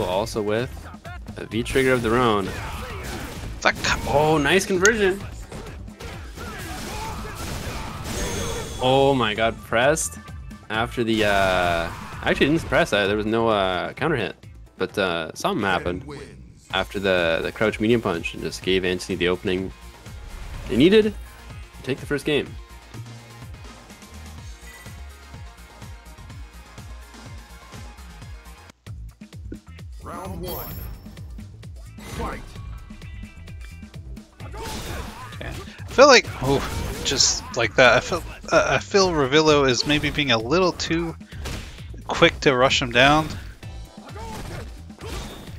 also with a V trigger of their own. Oh, nice conversion. Oh my god, pressed after the uh actually didn't press that. There was no uh counter hit. But uh something happened after the the crouch medium punch and just gave Antony the opening they needed to take the first game. One. Fight. Okay. I feel like, oh, just like that. I feel, uh, I feel Revilo is maybe being a little too quick to rush him down.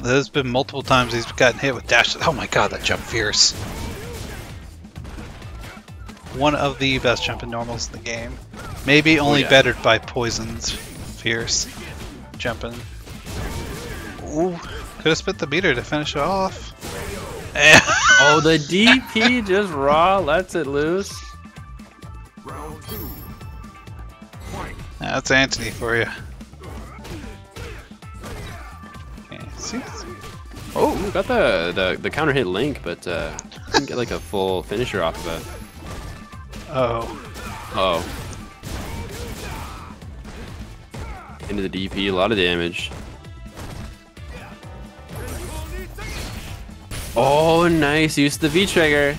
There's been multiple times he's gotten hit with dash. Oh my god, that jump fierce! One of the best jumping normals in the game. Maybe only yeah. bettered by Poison's fierce jumping. Ooh, could have spit the meter to finish it off. Oh, the DP just raw lets it loose. Round two. Fight. That's Antony for you. Seems- Oh, got the, the the counter hit link, but uh, didn't get like a full finisher off of it. Oh, Oh. Into the DP, a lot of damage. Oh, nice. Use the V trigger.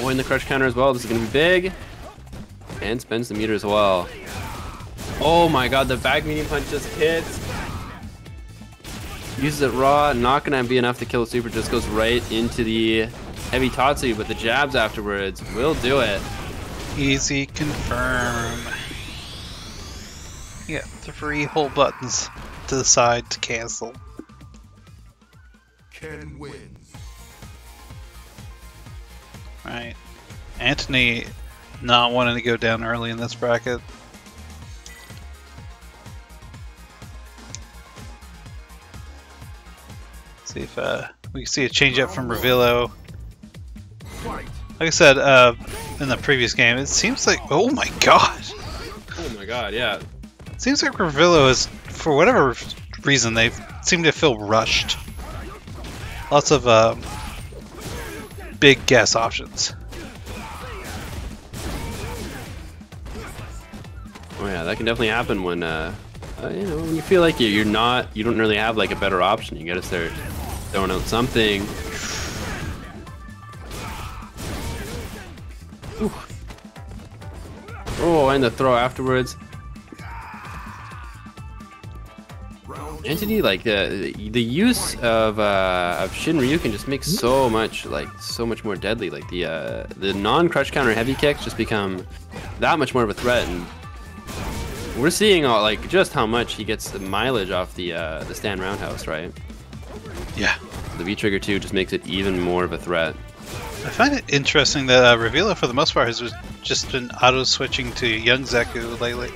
Oh, and the crush counter as well. This is going to be big. And spends the meter as well. Oh my god, the back medium punch just hits. Uses it raw, not gonna be enough to kill the super, just goes right into the heavy Tatsu, but the jabs afterwards will do it. easy confirm. Yeah, three whole buttons to the side to cancel. Ken wins. Right. Antony not wanting to go down early in this bracket. See if uh, we can see a change up from Revilo. Like I said uh, in the previous game, it seems like oh my god, Oh my god, yeah. Seems like Revilo is for whatever reason they seem to feel rushed. Lots of um, big guess options. Oh yeah, that can definitely happen when, uh, uh, you know, when you feel like you- you're not, you don't really have like a better option. You gotta start throwing out something. Ooh. Oh, and the throw afterwards. Entity like the the use of uh, of Shinryuken just make so much like so much more deadly. Like the uh, the non crush counter heavy kicks just become that much more of a threat, and we're seeing all like just how much he gets the mileage off the uh, the stand roundhouse, right? Yeah. The V trigger two just makes it even more of a threat. I find it interesting that uh, Revilo, for the most part, has just been auto switching to Young Zeku lately.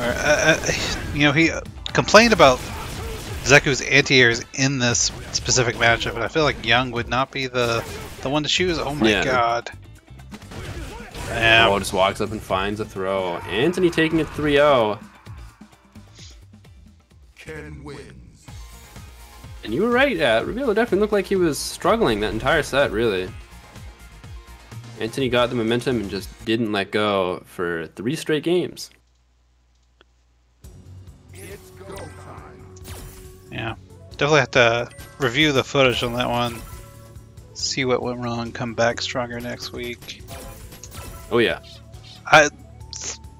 Or, uh, uh, you know, he uh, complained about Zeku's anti-airs in this specific matchup, and I feel like Young would not be the the one to choose. Oh my Yeah. god! Oh, Yeah, just walks up and finds a throw. Antony taking it 3-0. Ken wins. And you were right, uh, Revilo definitely looked like he was struggling that entire set, really. Antony got the momentum and just didn't let go for three straight games. Yeah. Definitely have to review the footage on that one. See what went wrong. Come back stronger next week. Oh yeah, I,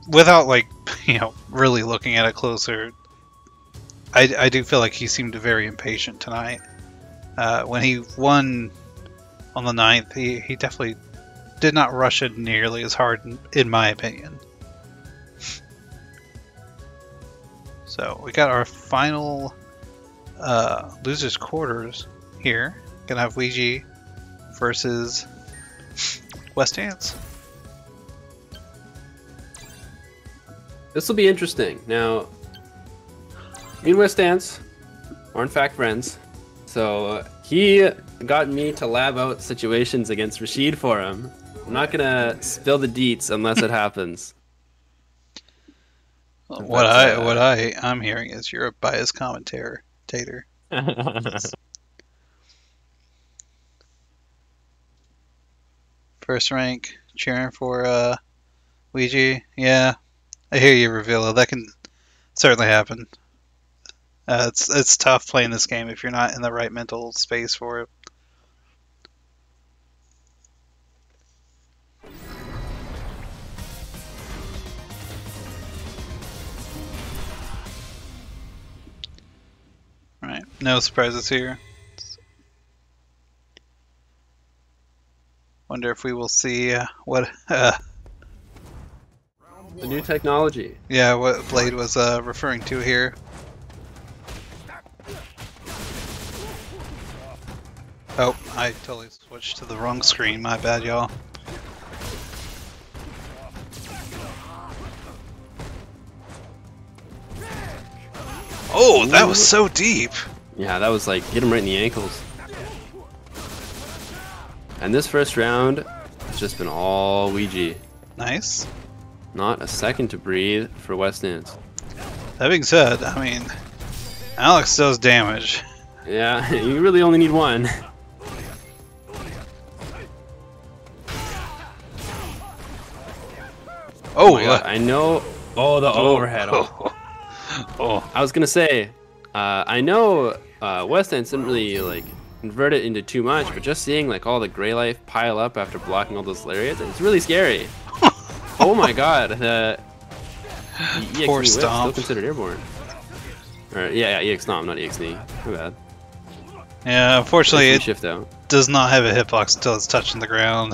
without like you know really looking at it closer, I, I do feel like he seemed very impatient tonight. Uh, when he won on the ninth, he, he definitely did not rush it nearly as hard, in, in my opinion. So we got our final uh, losers quarters here. Gonna have Weegee versus West Dance. this will be interesting. Now, me and Wessdance are in fact friends, so uh, he got me to lab out situations against Rashid for him. I'm not gonna spill the deets unless it happens. What I uh, what I I'm hearing is you're a biased commentator. First rank, cheering for uh, Weegee. Yeah, I hear you, Revilo. That can certainly happen. Uh, it's it's tough playing this game if you're not in the right mental space for it. No surprises here. Wonder if we will see uh, what uh, the new technology. Yeah, what Blade was uh, referring to here. Oh, I totally switched to the wrong screen. My bad, y'all. Oh, that was so deep. Yeah, that was like, get him right in the ankles. And this first round, has just been all Weegee. Nice. Not a second to breathe for Wessdance. That being said, I mean, Alex does damage. Yeah, you really only need one. Oh, my God, I know. Oh, the overhead. Oh. oh. I was gonna say, uh, I know uh, Wessdance didn't really like convert it into too much, but just seeing like all the Grey Life pile up after blocking all those lariats, it's really scary. oh my God, the EX Poor still considered airborne. Or, yeah, yeah, EX stomp, not EX knee. Too bad. Yeah, unfortunately, it shift out. does not have a hitbox until it's touching the ground.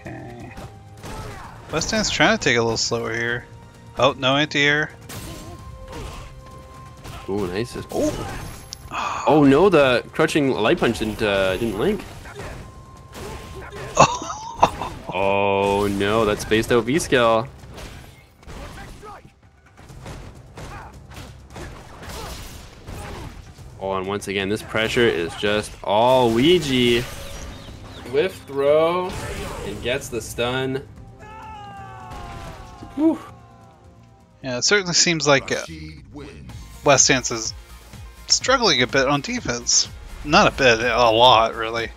Okay. Wessdance's trying to take a little slower here. Oh, no anti-air. Ooh, nice. Oh. Oh no, the crouching light punch didn't uh, didn't link. Oh no, that spaced out V skill. Oh, and once again, this pressure is just all Weegee. Whiff throw and gets the stun. Whew. Yeah, it certainly seems like uh, Rashid wins. Wessdance is struggling a bit on defense. Not a bit, a lot, really.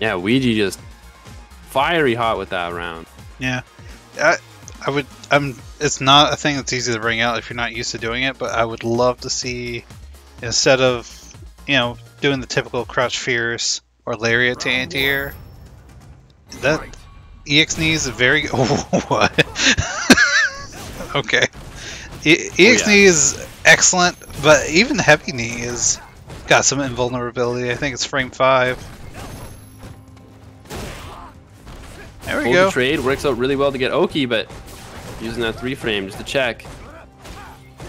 Yeah, Weegee just fiery hot with that round. Yeah, I, I would. I'm. It's not a thing that's easy to bring out if you're not used to doing it. But I would love to see instead of you know doing the typical crouch fierce or lariat to anti-air. That Fight. EX knee is very. Oh, what? Okay. E- oh, EX yeah. knee is excellent, but even heavy knee is got some invulnerability. I think it's frame five. There we Hold go. the trade works out really well to get Oki, but using that three frame just to check.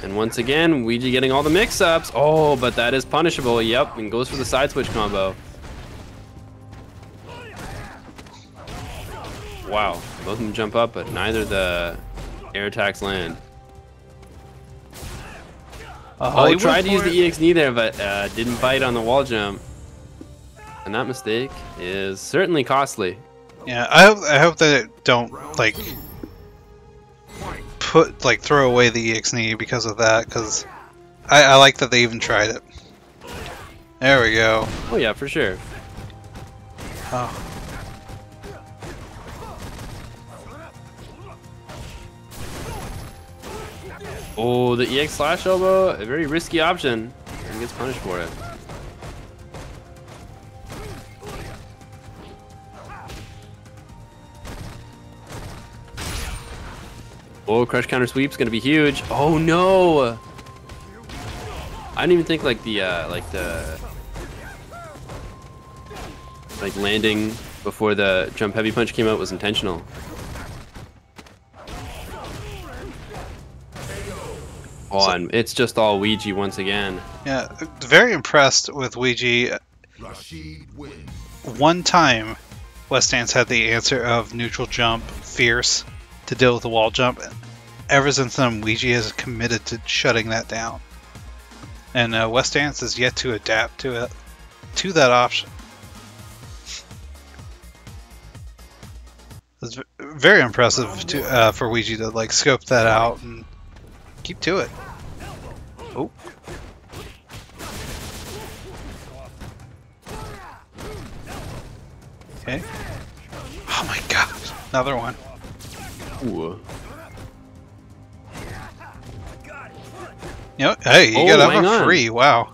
And once again, Weegee getting all the mix-ups. Oh, but that is punishable. Yep, and goes for the side switch combo. Wow, both of them jump up, but neither the air attacks land. Oh, he he tried to use the it. EX knee there, but uh, didn't bite on the wall jump. And that mistake is certainly costly. Yeah, I hope I hope that it don't like put like throw away the EX knee because of that. Because I, I like that they even tried it. There we go. Oh yeah, for sure. Oh, Oh, the EX slash elbow, a very risky option. And gets punished for it. Oh, crush counter sweep's gonna be huge. Oh no! I didn't even think like the uh, like the like landing before the jump heavy punch came out was intentional. It's just all Weegee once again. yeah. Very impressed with Weegee. One time, Wessdance had the answer of neutral jump, fierce, to deal with the wall jump. Ever since then, Weegee has committed to shutting that down. And uh, Wessdance has yet to adapt to it, to that option. It's very impressive to, uh, for Weegee to like scope that out and keep to it. Oh. Okay. Oh my god, another one. Ooh. You know, hey, you Oh, got hang a on. free. Wow.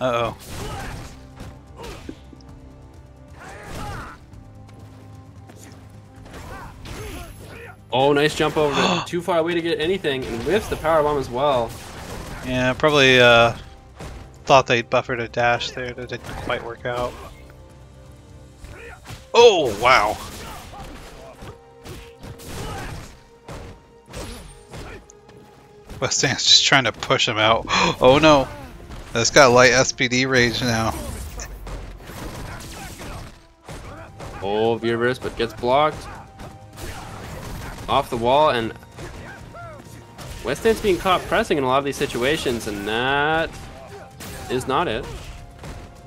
Uh oh. Oh, nice jump over. it. Too far away to get anything, and whiffs the power bomb as well. Yeah, probably uh, thought they buffered a dash there that didn't quite work out. Oh wow. Wessdance's just trying to push him out. Oh no. That's got light SPD rage now. Oh, V-reverse, but gets blocked. Off the wall, and Wessdance's being caught pressing in a lot of these situations, and that is not it.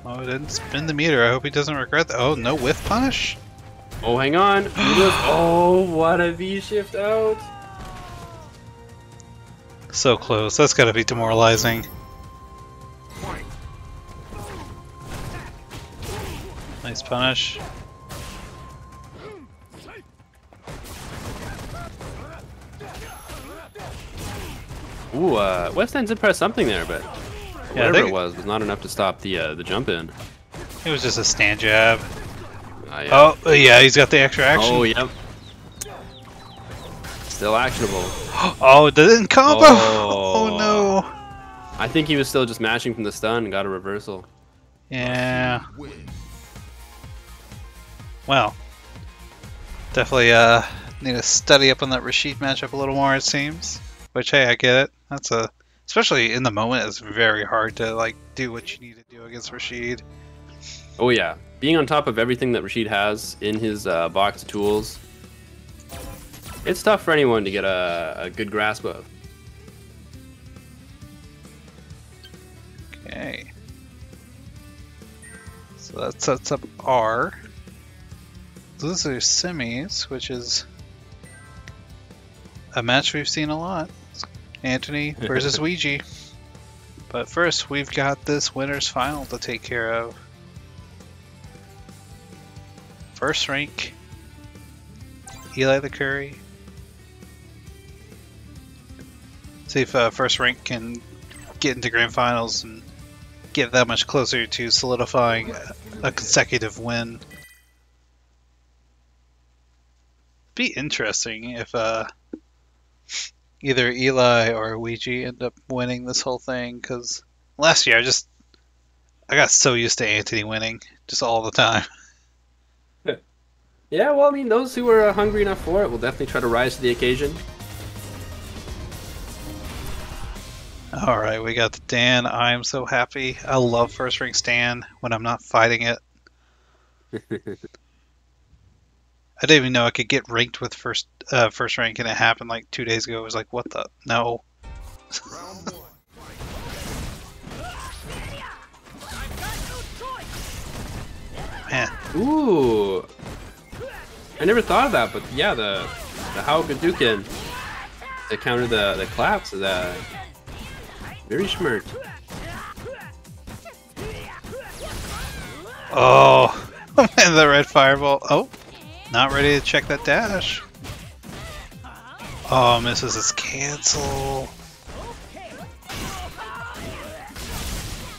Oh, it didn't spin the meter. I hope he doesn't regret that. Oh, no whiff punish? Oh, hang on. Oh, what a V shift out. So close. That's gotta be demoralizing. Nice punish. Ooh, uh, Wessdance did press something there, but Yeah, whatever think it was was not enough to stop the uh, the jump in. it was just a stand jab. Uh, yeah. Oh, uh, yeah, he's got the extra action. Oh, yep. Still actionable. Oh, it didn't combo! Oh. Oh, no! I think he was still just mashing from the stun and got a reversal. Yeah. Well, definitely uh need to study up on that Rashid matchup a little more. It seems. Which hey, I get it. That's a especially in the moment. It's very hard to like do what you need to do against Rashid. Oh yeah, being on top of everything that Rashid has in his uh, box of tools, it's tough for anyone to get a, a good grasp of. Okay. So that sets up R. Those are semis, which is a match we've seen a lot. Antony versus Weegee. But first, we've got this winner's final to take care of. First rank, Eli the Curry. See if uh, first rank can get into grand finals and get that much closer to solidifying a- consecutive win. Be interesting if uh, either Eli or Weegee end up winning this whole thing because last year I just I got so used to Antony winning just all the time. Yeah, well, I mean, those who are uh, hungry enough for it will definitely try to rise to the occasion. All right, we got the Dan. I am so happy. I love first rank Stan when I'm not fighting it. I didn't even know I could get ranked with first uh, first rank, and it happened like two days ago. I was like, what the? No. Man, Ooh, I never thought of that, but yeah, the the How Hadouken to counter the the claps is uh, very smart. oh, man, the red fireball. Oh, not ready to check that dash. Oh, misses his cancel.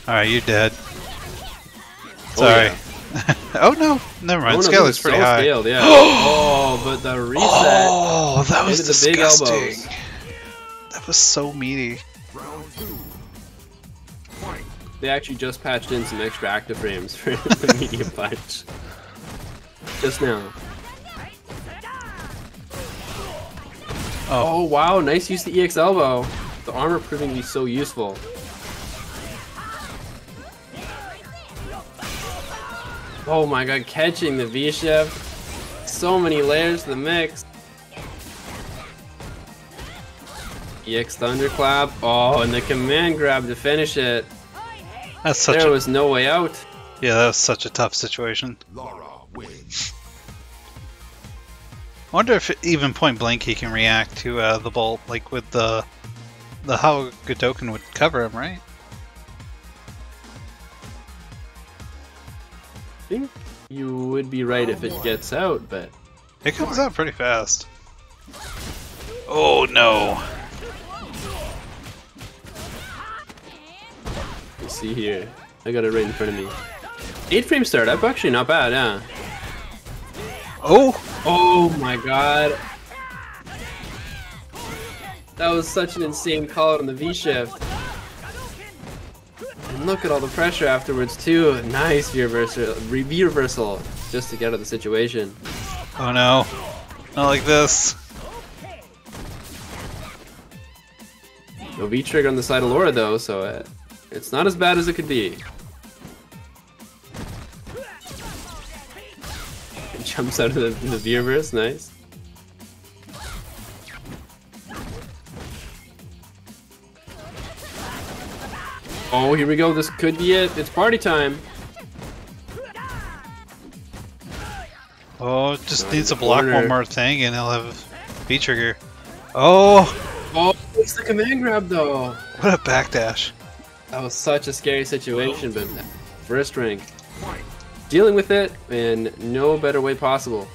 All right, you're dead. Oh, Sorry. yeah. Oh, no, never mind. Oh, no, Scale is pretty so high. Scaled, yeah. oh, but the reset. Oh, that was disgusting. That was so meaty. Round two. They actually just patched in some extra active frames for the medium punch. Just now. Oh. oh wow, nice use of the EX elbow. The armor proving to be so useful. Oh my god, catching the V-shift. So many layers to the mix. EX Thunderclap. Oh, and the command grab to finish it. That's such there a was no way out. yeah. That was such a tough situation. Laura wins. I wonder if even point blank he can react to uh, the bolt, like with the the how Godoken would cover him, right? I think you would be right if it gets out, but It comes out pretty fast. Oh no! you see here. I got it right in front of me. Eight frame startup, actually not bad, yeah. Oh! Oh my god. That was such an insane call on the V shift. And look at all the pressure afterwards too. Nice V reversal, just to get out of the situation. Oh no! Not like this. No V trigger on the side of Laura though, so uh, it's not as bad as it could be. It jumps out of the, the nice. Oh, here we go, this could be it. It's party time. Oh, just needs to block corner. one more thing and he'll have V trigger. Oh! Oh, it's the command grab though! What a backdash. That was such a scary situation, but first rank. Dealing with it in no better way possible.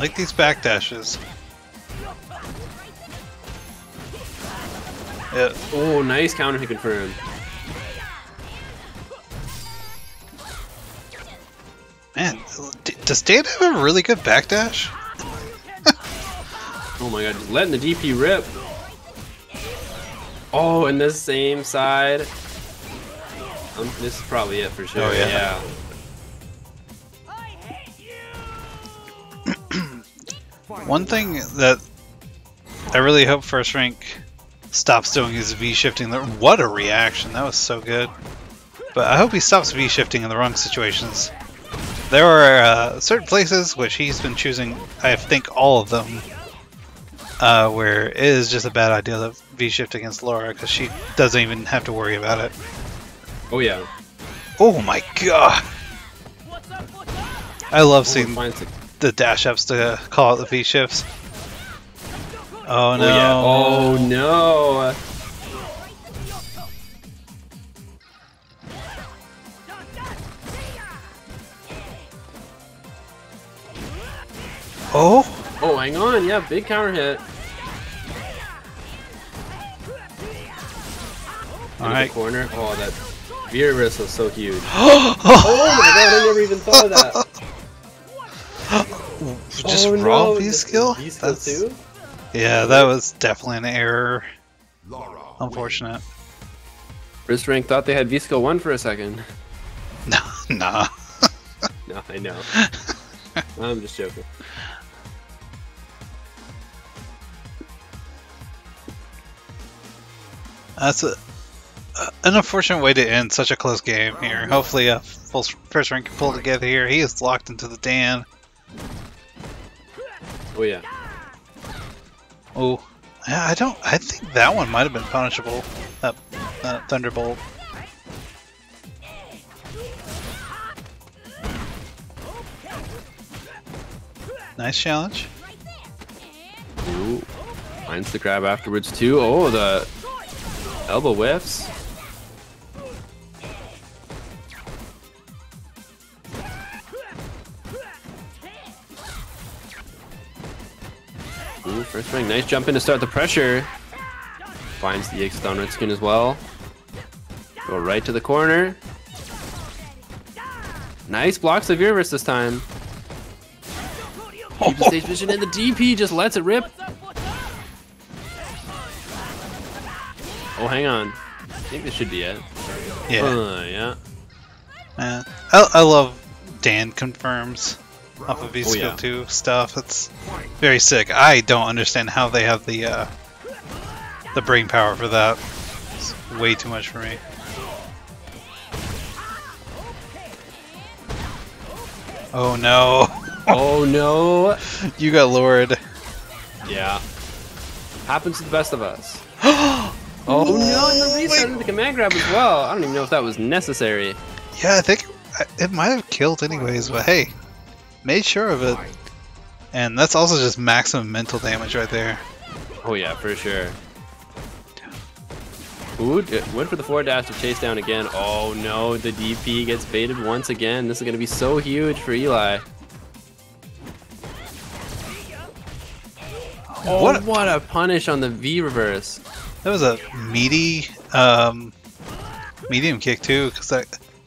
Like these backdashes. Yeah, Oh, nice counter hit confirmed. man, does Dan have a really good backdash? Oh my god, just letting the DP rip. Oh, and this same side. Um, this is probably it for sure. Oh, yeah. yeah. One thing that I really hope First Rank stops doing is V shifting. What a reaction! That was so good. But I hope he stops V shifting in the wrong situations. There are uh, certain places which he's been choosing. I think all of them, uh, where it is just a bad idea to V shift against Laura because she doesn't even have to worry about it. Oh yeah. Oh my god! I love Oh, seeing the dash ups to call out the V shifts. Oh no! Oh yeah. Oh no. Oh! Hang on. Yeah, big counter hit. The corner. Oh, that V-reverse was so huge. Oh my god, I never even thought of that. Just oh, raw no. V skill? V skill That's- too? Yeah, that was definitely an error. Unfortunate. First rank thought they had V skill 1 for a second. No, nah. No, I know. I'm just joking. That's a, an unfortunate way to end such a close game here. Hopefully, a full s- first rank can pull together here. He is locked into the Dan. Oh yeah. Oh, I don't. I think that one might have been punishable. That, that thunderbolt. Nice challenge. Ooh. Finds the grab afterwards too. Oh, the elbow whiffs. Ooh, first rank. Nice jump in to start the pressure. Finds the X downward skin as well. Go right to the corner. Nice blocks of V-reverse this time. Keep the stage vision and the DP just lets it rip. Oh, hang on. I think this should be it. Yeah. Uh, yeah. Man, I, I love Dan confirms off of Oh, V Skill yeah. 2 stuff. It's very sick. I don't understand how they have the uh, the brain power for that. It's way too much for me. Oh no. Oh no. You got lured. Yeah. Happens to the best of us. Oh, oh no, and the reset into the command grab as well. I don't even know if that was necessary. Yeah, I think it might have killed anyways, but hey, made sure of it. And that's also just maximum mental damage right there. Oh yeah, for sure. Ooh, went for the forward dash to chase down again. Oh no, the DP gets baited once again. This is gonna be so huge for Eli. Oh, What what a- a, punish on the V reverse. That was a meaty um, medium kick too, because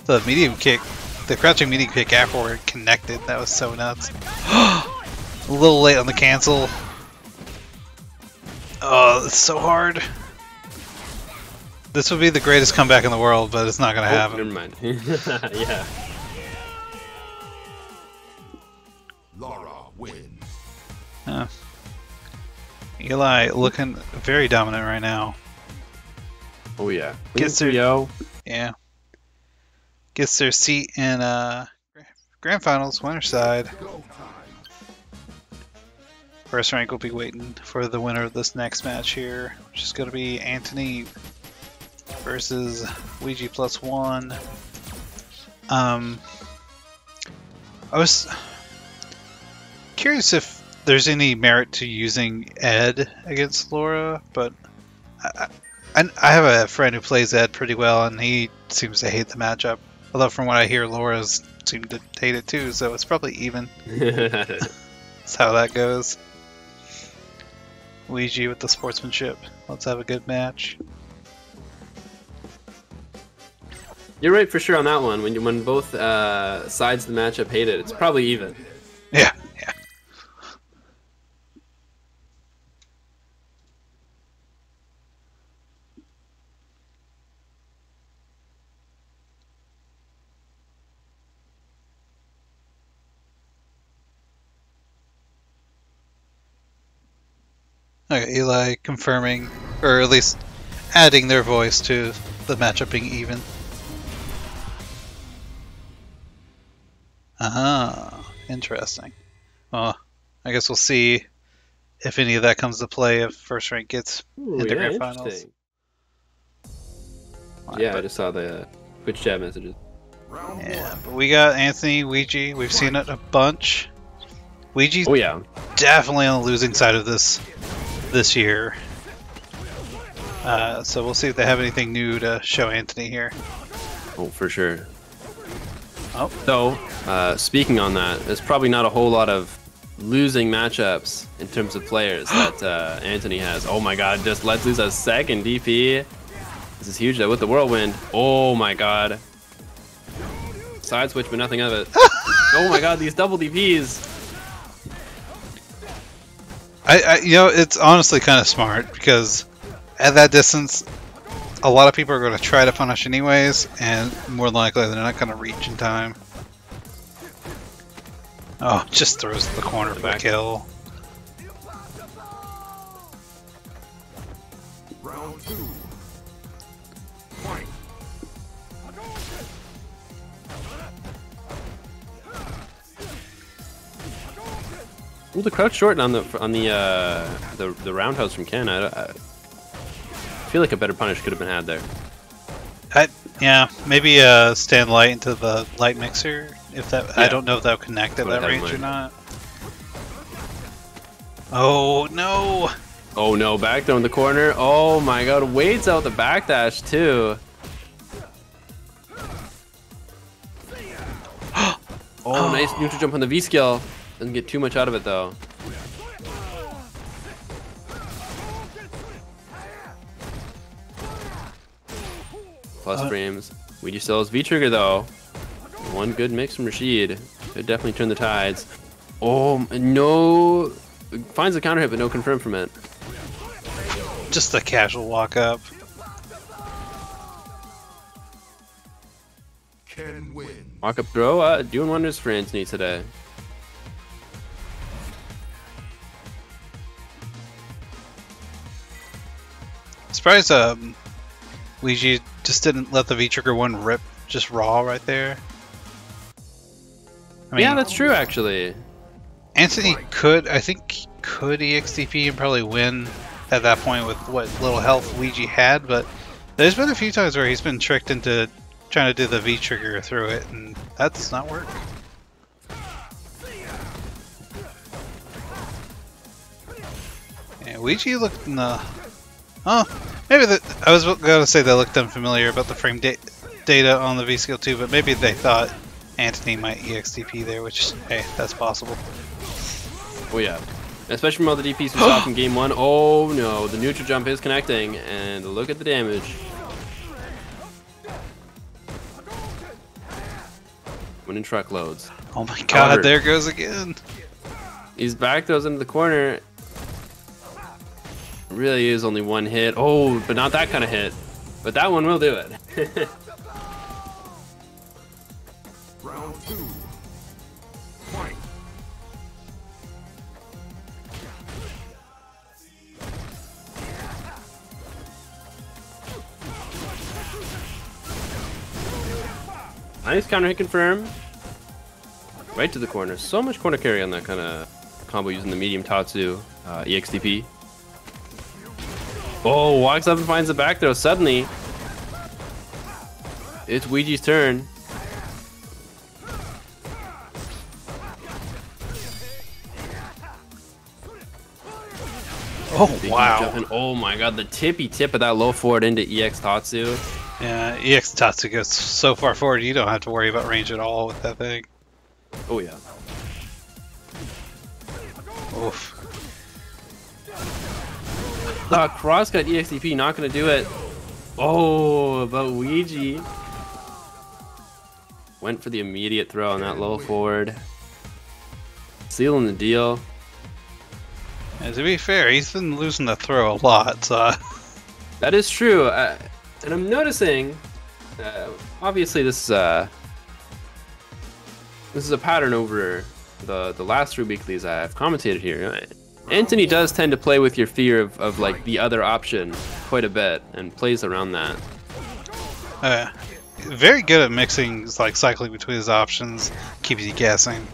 the medium kick, the crouching medium kick afterward connected. That was so nuts. a little late on the cancel. Oh, it's so hard. This would be the greatest comeback in the world, but it's not gonna Oh, happen. never mind. yeah. Laura wins. Yeah. Eli looking very dominant right now. Oh yeah. Gets their her- 3-0. Yeah. Gets their seat in uh grand finals, winner side. First rank will be waiting for the winner of this next match here, which is going to be Antony versus Weegee plus one. Um, I was curious if there's any merit to using Ed against Laura, but I, I, I have a friend who plays Ed pretty well, and he seems to hate the matchup. Although from what I hear, Laura's seem to hate it too, so it's probably even. That's how that goes. Luigi with the sportsmanship. Let's have a good match. You're right for sure on that one. When you, when both uh, sides of the matchup hate it, it's probably even. Okay, Eli confirming, or at least adding their voice to the matchup being even. Ah, interesting. Well, I guess we'll see if any of that comes to play if first rank gets Ooh, into yeah, grand finals. Yeah, I just saw the uh, Twitch chat messages. Yeah, but we got Antony Weegee. We've seen it a bunch. Weegee's Oh yeah, definitely on the losing side of this this year. Uh, so we'll see if they have anything new to show Antony here. oh for sure. Oh. So, uh, speaking on that, there's probably not a whole lot of losing matchups in terms of players that uh, Antony has. Oh my god, just let's lose a second DP. This is huge though with the whirlwind. Oh my god. Side switch, but nothing of it. oh my god, these double DPs. I, I you know it's honestly kind of smart because at that distance, a lot of people are going to try to punish anyways, and more likely they're not going to reach in time. Oh, just throws the corner for the kill. Ooh, the crouch short on the on the uh, the the roundhouse from Ken. I, I feel like a better punish could have been had there. I, yeah, maybe uh, stand light into the light mixer. If that, I don't know if that would connect at that range or not. Oh no! Oh no, back down the corner. Oh my god, Wade's out the backdash too. Oh, nice neutral jump on the V skill. Doesn't get too much out of it though. Plus Uh. frames. Weegee still has V trigger though. One good mix from Rashid. Could definitely turn the tides. Oh no! Finds the counter hit, but no confirm from it. Just a casual walk up. Ken wins. Walk up throw, uh, doing wonders for Antony today. Surprised um, Weegee just didn't let the V trigger one rip just raw right there. I mean, yeah, that's true actually. Antony could, I think, could EXDP and probably win at that point with what little health Weegee had, but there's been a few times where he's been tricked into trying to do the V trigger through it, and that does not work. Yeah, Weegee looked in the. Oh, maybe that. I was going to say they looked unfamiliar about the frame da- data on the V skill too, but maybe they thought Antony might EXDP there, which, hey, that's possible. Oh yeah. Especially from all the DPs we saw from game one. Oh no, the neutral jump is connecting, and look at the damage. Winning truckloads. Oh my god, there goes again. He's back throws into the corner. Really is only one hit. Oh, but not that kind of hit. But that one will do it. Round two. Fight. nice counter hit confirm. Right to the corner. So much corner carry on that kind of combo using the medium Tatsu uh, EXDP. Oh, walks up and finds the back throw. Suddenly, it's Weegee's turn. Oh wow! Oh my god, the tippy tip of that low forward into EX Tatsu. Yeah, EX Tatsu goes so far forward, you don't have to worry about range at all with that thing. Oh yeah. Oof. Uh, crosscut EXDP not gonna do it. Oh, but Weegee went for the immediate throw on that low forward, sealing the deal. And to be fair, he's been losing the throw a lot, so uh, That is true, uh, and I'm noticing. Uh, obviously, this is a this is a pattern over the the last three weeklies I've commentated here. Antony does tend to play with your fear of, of like the other option quite a bit and plays around that. uh, very good at mixing, like cycling between his options, keeps you guessing.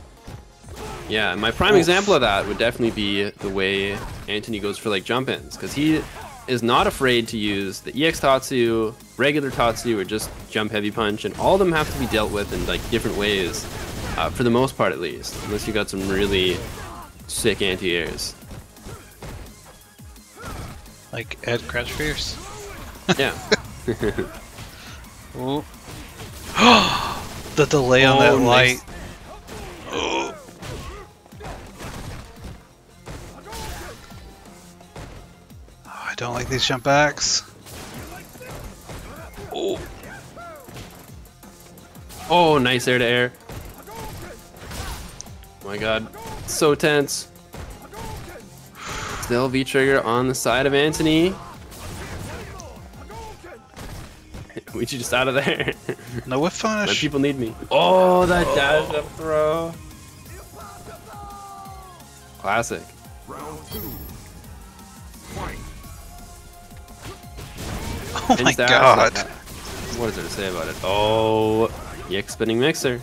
Yeah, my prime Oof. example of that would definitely be the way Antony goes for like jump ins because he is not afraid to use the EX Tatsu, regular Tatsu, or just jump heavy punch, and all of them have to be dealt with in like different ways, uh, for the most part at least, unless you got some really sick anti airs. Like Ed Crouch Fierce. Yeah. Ooh. the delay on Oh, that nice. light. Oh. Oh, I don't like these jump backs. Oh, Oh, nice air to air. Oh my god, so tense. Still V trigger on the side of Antony. We just out of there. no whiff My punish. people need me. Oh, that dash up throw. Classic. Round two. Fight. Oh my god. that- What is there to say about it? Oh, Yick spinning mixer.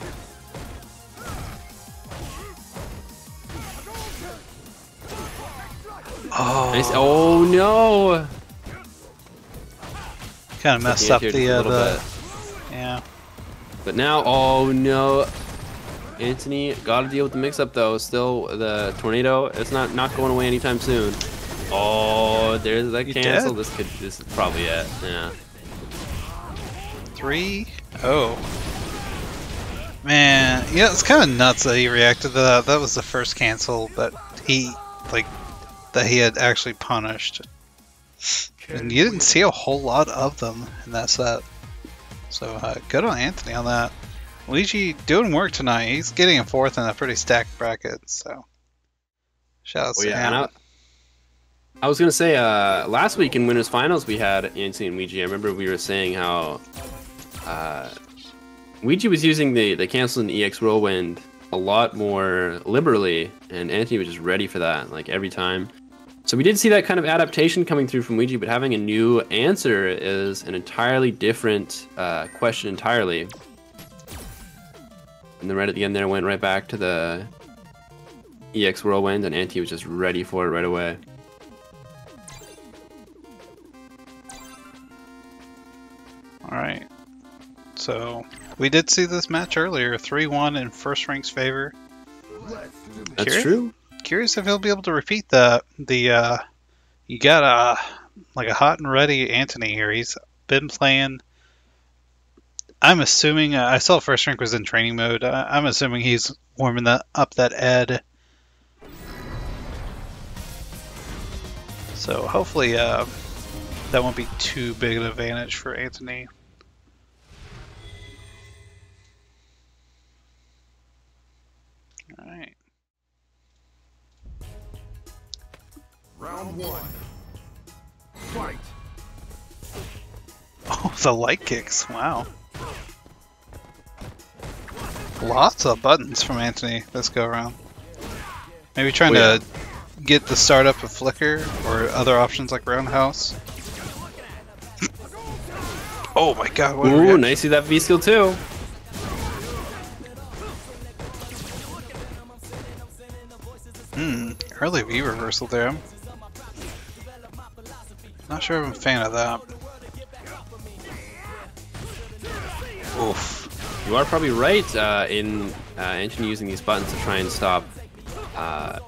Nice. Oh no. kind of messed up the, uh, the yeah. But now, oh no. Antony got to deal with the mix-up though. Still, the tornado. It's not not going away anytime soon. Oh, there's that You cancel. dead? This could. This is probably it. Yeah. Three. Oh. Man, yeah, it's kind of nuts that he reacted to that. That was the first cancel but he, like, that he had actually punished. And you didn't see a whole lot of them in that set. So, uh, good on Antony on that. Luigi doing work tonight. He's getting a fourth in a pretty stacked bracket, so. Shout out Oh to yeah. him. I, I was gonna say, uh, last week in winners finals we had Antony and Weegee. I remember we were saying how uh, Weegee was using the the cancel and EX whirlwind a lot more liberally, and Antony was just ready for that, like every time. So we did see that kind of adaptation coming through from Weegee, but having a new answer is an entirely different uh, question entirely. And then right at the end there went right back to the EX Whirlwind, and Anti was just ready for it right away. Alright. So, we did see this match earlier 3 1 in first rank's favor. That's Curious- true. Curious if he'll be able to repeat that. The, uh, you got a, like a hot and ready Antony here. He's been playing. I'm assuming, uh, I saw first rank was in training mode. Uh, I'm assuming he's warming that up that Ed. So, hopefully, uh, that won't be too big an advantage for Antony. Alright. Round one. Fight. Oh, the light kicks. Wow. Lots of buttons from Antony this go around. Maybe trying Oh, yeah. to get the startup of Flicker or other options like Roundhouse. oh my god, what Ooh, reaction. nice to see that V skill too. Hmm, early V reversal there. Not sure I'm a fan of that. Oof. You are probably right uh, in uh, Antony using these buttons to try and stop uh,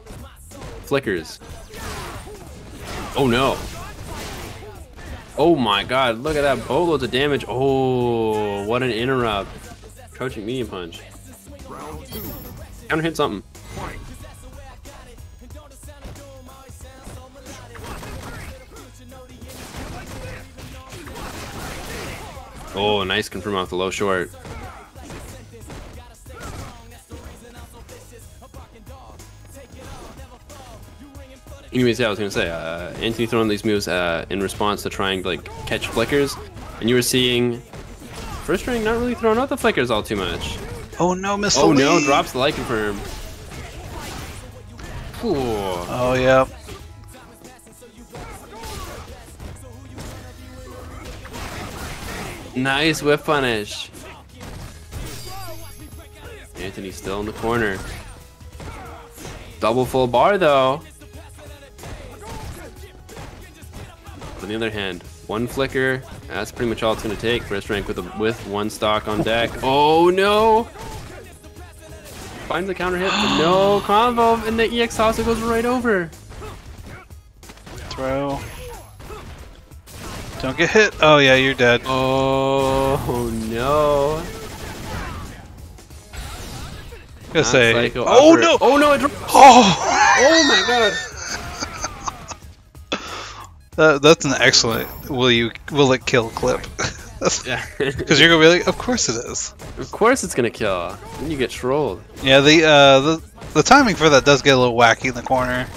flickers. Oh no. Oh my god, look at that boatloads of damage. Oh, what an interrupt. Crouching medium punch. Counter hit something. Oh, nice confirm off the low short. Anyways, yeah, I was gonna say, uh, Antony throwing these moves uh, in response to trying to like catch flickers, and you were seeing first rank not really throwing out the flickers all too much. Oh no, Mr. Oh no, drops the light confirm. Ooh. Oh yeah. Nice whiff punish. Antony's still in the corner. Double full bar though. On the other hand, one flicker. That's pretty much all it's gonna take. First rank with a, with one stock on deck. Oh no! Finds the counter hit, no combo, and the EX also goes right over. Throw. Don't get hit. Oh yeah, you're dead. Oh no! I'm gonna say. Oh no! Oh no! It dro- Oh! oh my god! That, that's an excellent. Will you? Will it kill clip? Yeah. Because you're gonna be like, of course it is. of course it's gonna kill. Then you get trolled. Yeah, the uh, the the timing for that does get a little wacky in the corner.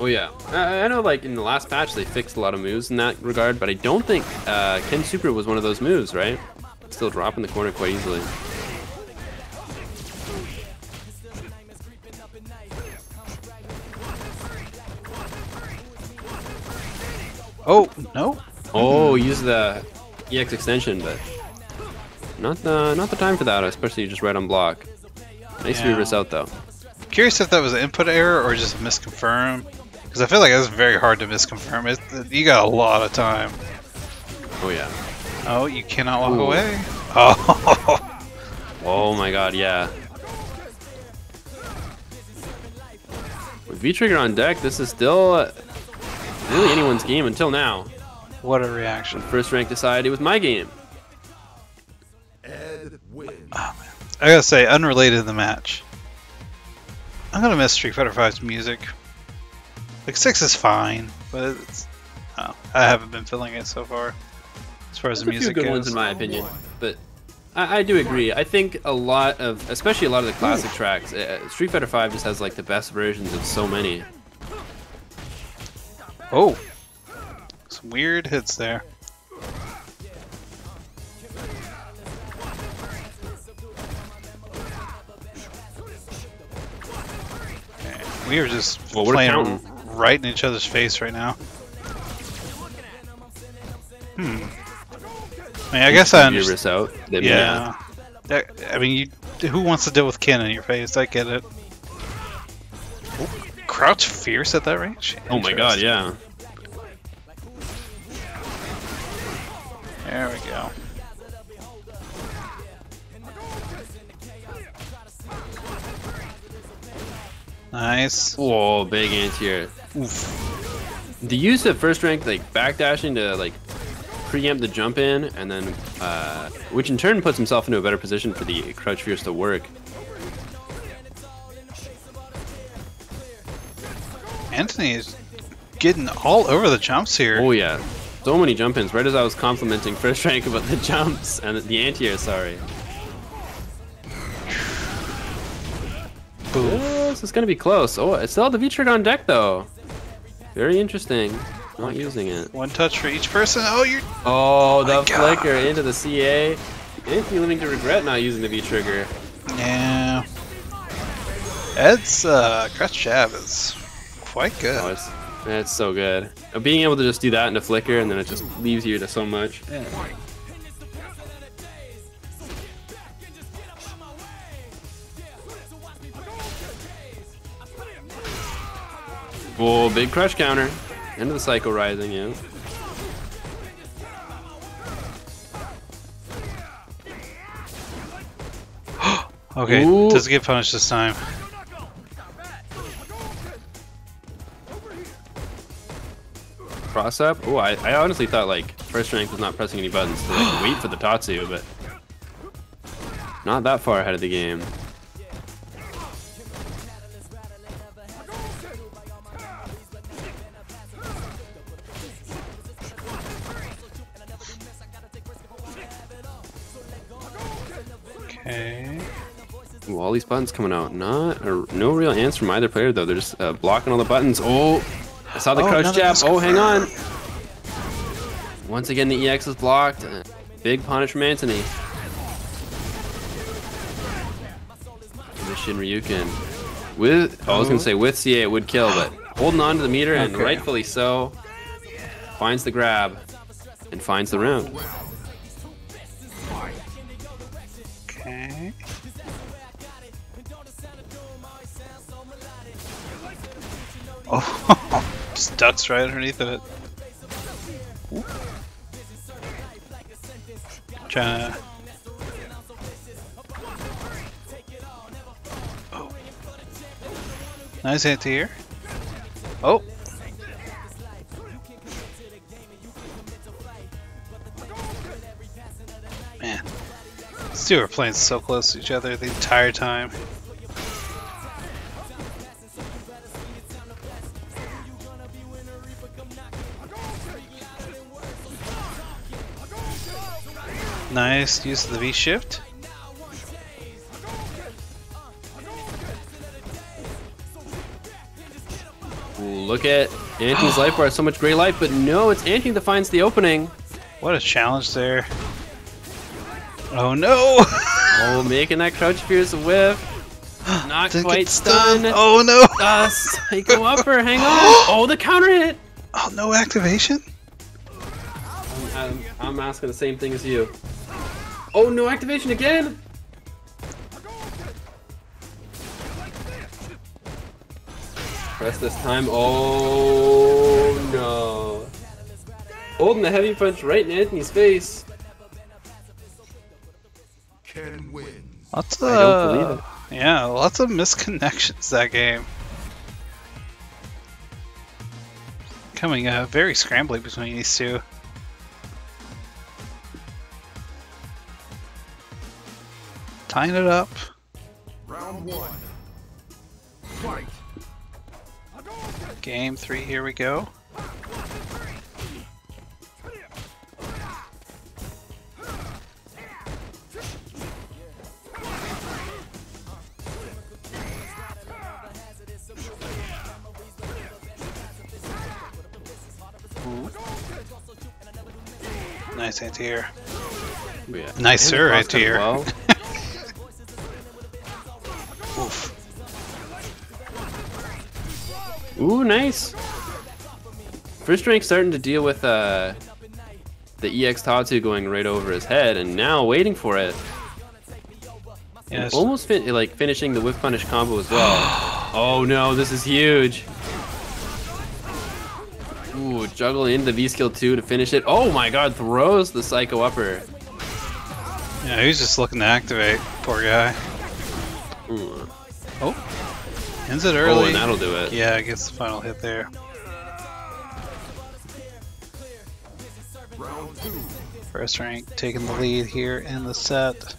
Oh yeah. I, I know like in the last patch they fixed a lot of moves in that regard, but I don't think uh, Ken Super was one of those moves, right? Still drop in the corner quite easily. Oh no! Oh, use the EX extension, but not the not the time for that, especially just right on block. Nice Yeah. reverse out though. Curious if that was an input error or just a misconfirm. Because I feel like that's very hard to misconfirm. It, you got a lot of time. Oh yeah. Oh, you cannot walk Ooh. away. Oh, Oh my god, yeah. With V-Trigger on deck, this is still uh, really anyone's game until now. what a reaction! First rank decided it was my game. Ed wins. I gotta say, unrelated to the match, I'm gonna miss Street Fighter V's music. Like six is fine, but it's, oh, I haven't been feeling it so far. As far as There's the a few music good goes. ones in my opinion, but I, I do agree. I think a lot of, especially a lot of the classic tracks, uh, Street Fighter V just has like the best versions of so many. Oh, some weird hits there. Okay, We are just Well, playing counting. Right in each other's face right now. Hmm. I mean, I guess I understand. Yeah. That- I mean, you, who wants to deal with Ken in your face? I get it. Oh, Crouch fierce at that range? Oh my god, yeah. There we go. Nice. Whoa, big anti-air. Oof. The use of first rank like backdashing to like preempt the jump in, and then uh, which in turn puts himself into a better position for the crouch fierce to work. Antony is getting all over the jumps here. Oh yeah, so many jump ins. Right as I was complimenting first rank about the jumps and the anti-air. Sorry. Boom. This is gonna be close. Oh, I still have the V-trigger on deck though. Very interesting. Not using it. One touch for each person. Oh, you're. Oh, the flicker into the CA. Antony living to regret not using the V-trigger. Yeah. Ed's uh, crouch jab is quite good. Oh, it's, it's so good. Being able to just do that into flicker and then it just leaves you to so much. Oh, big crush counter. Into the Psycho Rising, yeah. Okay, Ooh. doesn't get punished this time. Cross up. Oh, I, I honestly thought like first rank was not pressing any buttons to like wait for the Tatsu, but not that far ahead of the game. Okay. Ooh, all these buttons coming out. Not or no real answer from either player though. They're just uh, blocking all the buttons. Oh, I saw the Oh, crush jab. Oh, hang on. Once again, the EX is blocked. Big punish from Antony. Mission Ryukin. With I was gonna say with CA it would kill, but holding on to the meter and Okay. rightfully so. Finds the grab and finds the round. Oh, just ducks right underneath of it. Trying to. Oh. Nice hit here. Oh. Man. These two are playing so close to each other the entire time. Nice use of the V shift. Look at Antony's life bar, so much great life, but no, it's Antony that finds the opening. What a challenge there. Oh no! Oh, making that crouch fierce whiff. Not Didn't quite stunned. Oh no! Uh, psycho upper, hang on. Oh, the counter hit. Oh no activation? I'm, I'm asking the same thing as you. Oh, no activation again. Press this time. Oh no. Holding the heavy punch right in Antony's face. Ken wins. Lots of I don't believe it. yeah, lots of misconnections that game. Coming uh, very scrambly between these two. Tying it up. Round one. Fight. Game three, here we go. Nice anti-air. Yeah. Nice And sir, cross cut anti-air. well. Oof. Ooh, nice. First rank starting to deal with uh, the EX Tatsu going right over his head, and now waiting for it. And Yes. almost fin- like finishing the whiff punish combo as well. oh no, this is huge. Ooh, juggle into the V skill 2 to finish it. Oh my god, throws the psycho upper. Yeah, he's just looking to activate. Poor guy. Ooh. Oh. Ends it early. Oh, and that'll do it. Yeah, gets the final hit there. First rank taking the lead here in the set.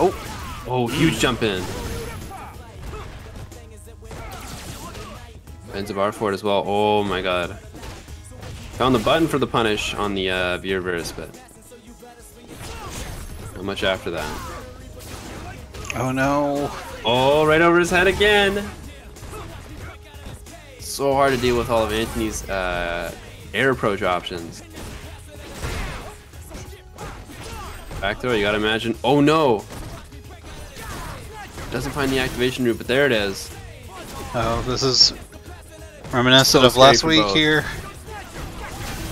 Oh, oh, huge jump in. Ends of for it as well. Oh my god. Found the button for the punish on the uh, but not much after that. Oh no. Oh, right over his head again. So hard to deal with all of Antony's uh, air approach options. Back throw, you gotta imagine. Oh no! Doesn't find the activation route, but there it is. Oh, this is reminiscent So of last week both. here.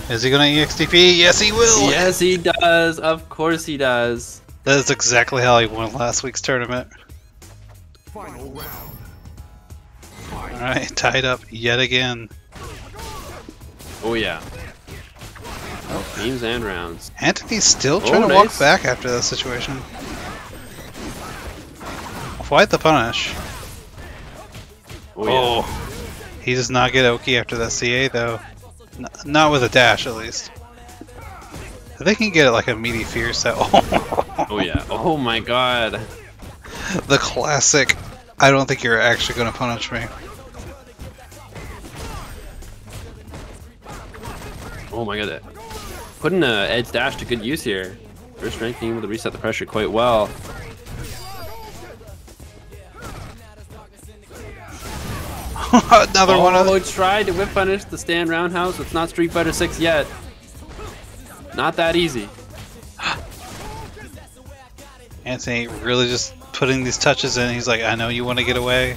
Is he gonna EXDP? Yes, he will. Yes, he does. Of course he does. That is exactly how he won last week's tournament. Final round. Alright, tied up yet again. Oh yeah. Oh, teams and rounds. Antony's still Oh, trying to walk back after that situation. Quite the punish. Oh yeah. Oh, he does not get Oki after that CA though. N- not with a dash, at least. They can get it like a meaty fierce. That Oh yeah. Oh my god. the classic. I don't think you're actually going to punish me. Oh my god. Putting uh, Ed's dash to good use here. First rank being able to reset the pressure quite well. Another one of Oh, tried to whiff punish the stand roundhouse. It's not Street Fighter 6 yet. Not that easy. Antony really just putting these touches in. He's like, I know you want to get away.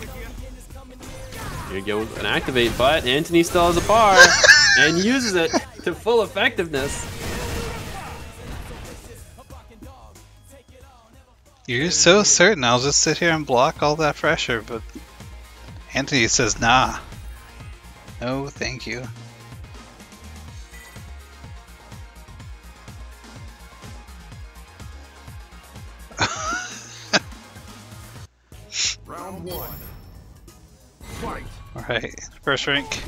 Here you go, an activate, but Antony still has a bar and uses it to full effectiveness. You're so certain I'll just sit here and block all that pressure, but Antony says, nah. No, thank you. Round one. Fight. Alright, first rank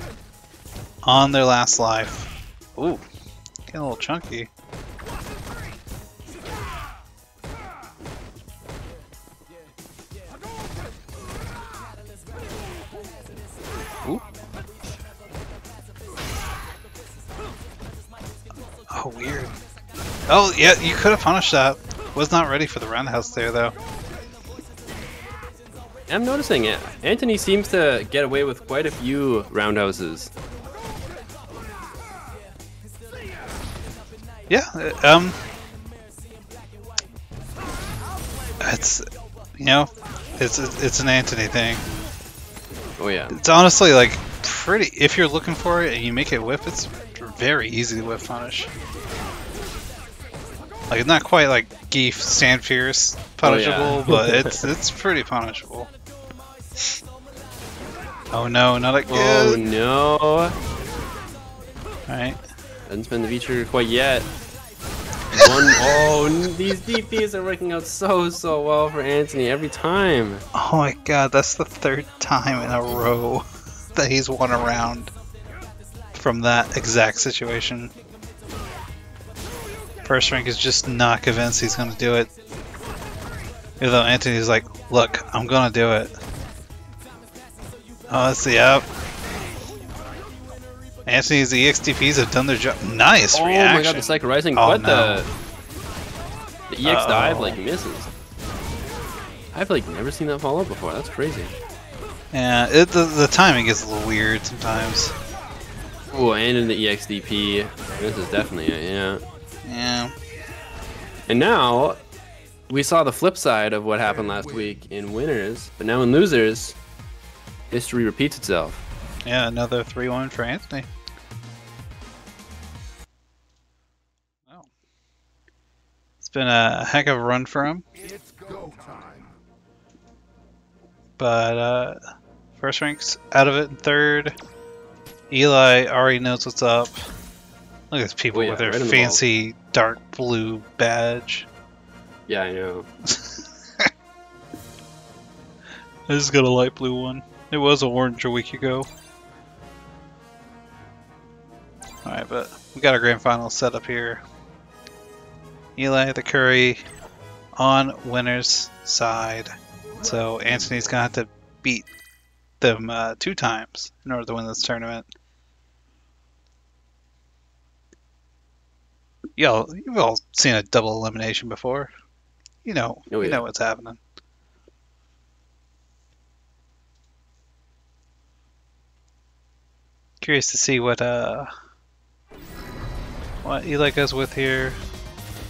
on their last life. Ooh, getting a little chunky. Oh, weird. Oh, yeah, you could have punished that. Was not ready for the roundhouse there, though. I'm noticing it. Antony seems to get away with quite a few roundhouses. Yeah, um, it's you know, it's it's an Antony thing. Oh yeah. It's honestly like pretty. If you're looking for it and you make it whip, it's very easy to whiff punish. Like it's not quite like Gief Stand Fierce punishable, Oh, yeah. but it's it's pretty punishable. Oh no, not oh, again. Oh no. Alright, Doesn't spin the V trigger quite yet. One oh these DPs are working out so so well for Antony every time. Oh my god, that's the third time in a row that he's won a round from that exact situation. First rank is just not convinced he's gonna do it. Even though Antony's like, look, I'm gonna do it. Oh, let's see, yep. Antony's EXDPs have done their job. Nice Oh reaction. my god, the Psycho Rising, Oh, but no. the the EX dive Uh-oh. like misses. I've like never seen that follow before. That's crazy. Yeah, it, the, the timing is a little weird sometimes. Oh, and in the EXDP, this is definitely it. Yeah. Yeah. And now we saw the flip side of what happened last week in winners, but now in losers, history repeats itself. Yeah, another 3 1 for Antony. Oh. It's been a heck of a run for him, It's go time. but uh, first rank's out of it in third. Eli already knows what's up. Look at these people Oh, yeah, with their right in the fancy dark blue badge. Yeah, I know. I just got a light blue one. It was orange a week ago. Alright, but we got our grand final set up here. Eli the Curry on winner's side. So Antony's gonna have to beat them uh, two times in order to win this tournament. Yo, you've all seen a double elimination before. You know, Oh, you know what's happening. Curious to see what uh what Eli goes with here.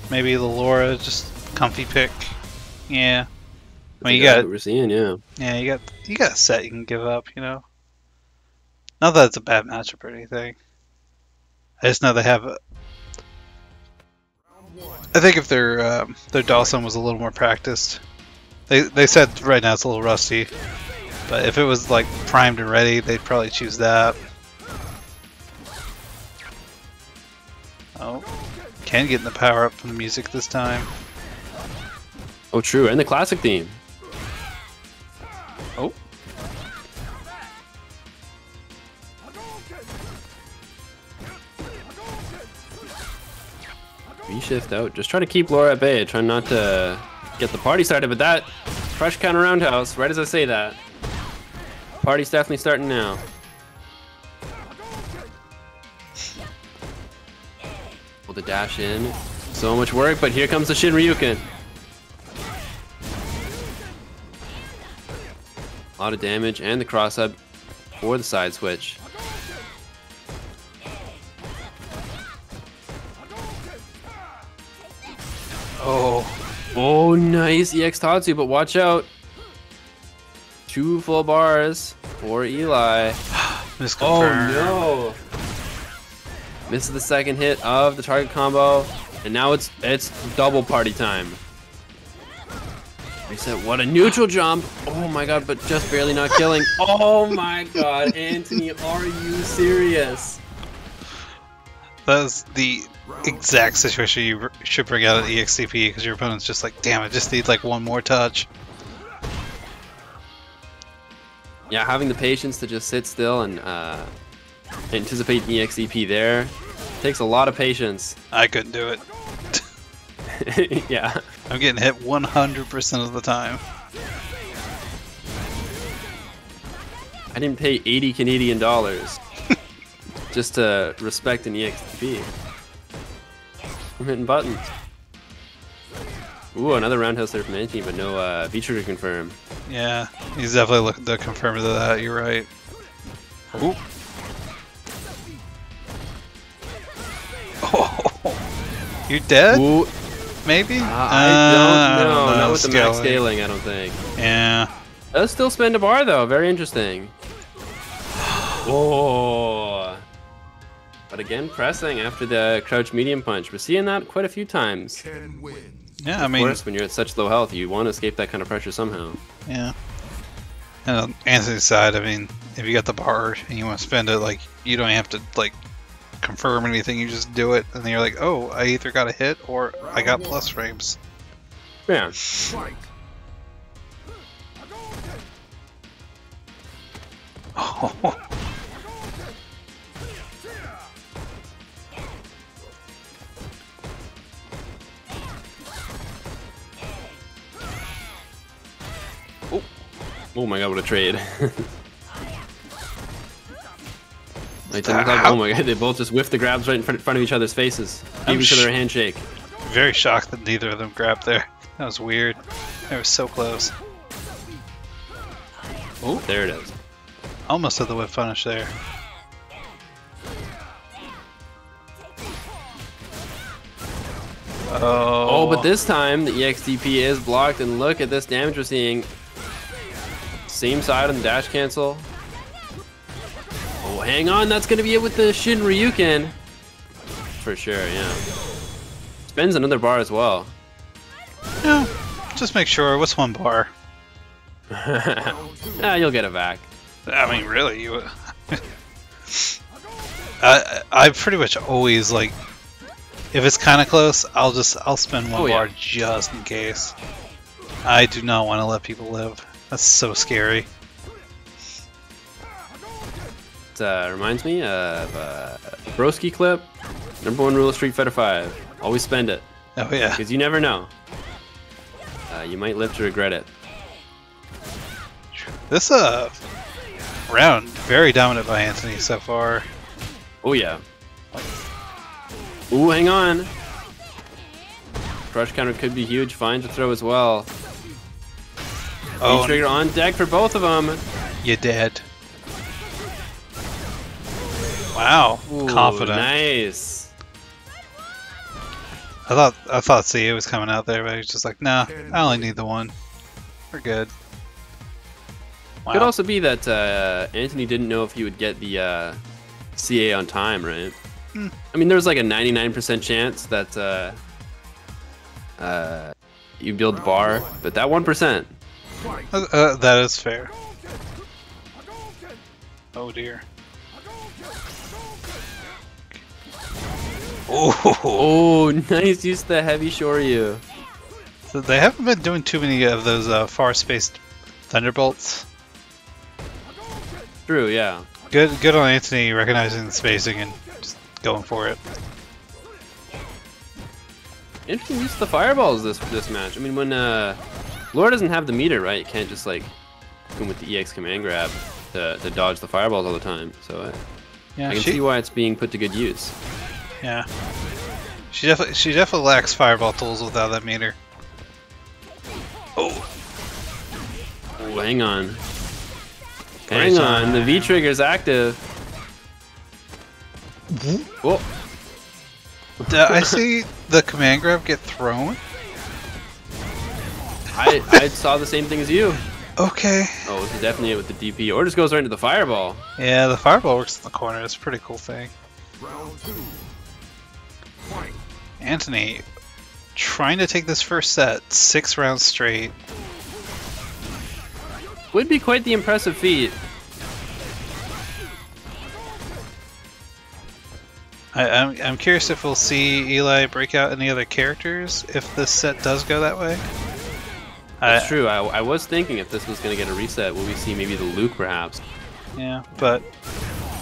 Maybe the Laura just comfy pick. Yeah. I mean, you got what we're seeing, yeah. yeah, you got you got a set you can give up, you know. Not that it's a bad matchup or anything. I just know they have a, Round one. I think if their um, their Dhalsim was a little more practiced, they they said right now it's a little rusty, but if it was like primed and ready, they'd probably choose that. Oh, Ken getting the power up from the music this time. Oh, true, and the classic theme. Oh, Reshift out. Just try to keep Laura at bay. Try not to get the party started. But that fresh counter roundhouse, right as I say that. Party's definitely starting now. Pull the dash in. So much work, but here comes the Shinryuken. A lot of damage and the cross up for the side switch. Oh, Oh, nice EX Tatsu, but watch out. Two full bars for Eli. Oh, no. Misses the second hit of the target combo, and now it's it's double party time. Reset, what a neutral jump. Oh my god, but just barely not killing. Oh my god, Antony, are you serious? That's the exact situation you should bring out E EXDP because your opponent's just like, damn, it just needs like one more touch. Yeah, having the patience to just sit still and uh, anticipate the EXDP there takes a lot of patience. I couldn't do it. yeah. I'm getting hit 100% of the time. I didn't pay 80 Canadian dollars just to respect an EXP. I'm hitting buttons. Ooh, another roundhouse there from Antony, but no uh, to confirm. Yeah, he's definitely looking to confirm to that. You're right. Ooh. Oh, you dead? Ooh, Maybe? uh, Uh, I don't know. don't Not with the max Scaling. I don't think. Yeah. Does still spend a bar though. Very interesting. Oh. But again, pressing after the crouch medium punch. We're seeing that quite a few times. Yeah, I mean... Of course, when you're at such low health, you want to escape that kind of pressure somehow. yeah. And on Antony's side, I mean, if you got the bar and you want to spend it, like, you don't have to, like, confirm anything. You just do it, and then you're like, oh, I either got a hit or I got plus frames. Yeah. Oh, Oh my god, what a trade. Like, oh my god, they both just whiffed the grabs right in front, front of each other's faces. Gave each other a handshake. very shocked that neither of them grabbed there. That was weird. They were so close. Oh, there it is. Almost had the whiff punish there. Oh, Oh, but this time the EXDP is blocked, and look at this damage we're seeing. Same side on the dash cancel. Oh, hang on, that's gonna be it with the Shinryuken. For sure, yeah. Spends another bar as well. Yeah, just make sure. What's one bar? yeah, you'll get it back. I mean, really, you. I I pretty much always like, if it's kind of close, I'll just I'll spend one Oh, yeah. bar just in case. I do not want to let people live. That's so scary. It uh, reminds me of uh, Broski clip. Number one rule of Street Fighter Five: always spend it, Oh yeah. because you never know. Uh, you might live to regret it. This uh round very dominant by Antony so far. Oh yeah. Ooh, hang on. Crush counter could be huge. Fine to throw as well. Oh, trigger on deck for both of them. You're dead. Wow, confident. Nice. I thought I thought CA was coming out there, but he was just like, nah, I only need the one. We're good. Wow. Could also be that uh, Antony didn't know if he would get the uh, CA on time, right? Hmm. I mean, there was like a 99% chance that uh, uh, you build the bar, but that one percent. Fight. Uh, uh, that is fair. Oh dear. Oh, Oh, nice use of the heavy Shoryu. so they haven't been doing too many of those uh, far-spaced thunderbolts. True, yeah. Good, good on Antony recognizing the spacing and just going for it. Interesting use of the fireballs this this match. I mean, when uh, Laura doesn't have the meter, right? You can't just like go with the EX command grab to, to dodge the fireballs all the time. So uh, Yeah, I can she, see why it's being put to good use. yeah. She definitely, she definitely lacks fireball tools without that meter. Oh, hang on. Hang on, the. V trigger's active. Oh, Did I see the command grab get thrown? I, I saw the same thing as you. Okay. Oh, this is definitely it with the DP. Or just goes right into the fireball. Yeah, the fireball works in the corner. It's a pretty cool thing. Round two. Fight. Antony trying to take this first set six rounds straight. Would be quite the impressive feat. I, I'm, I'm curious if we'll see Eli break out any other characters if this set does go that way. That's I- true. I, I was thinking if this was going to get a reset, will we see maybe the Luke perhaps? Yeah, but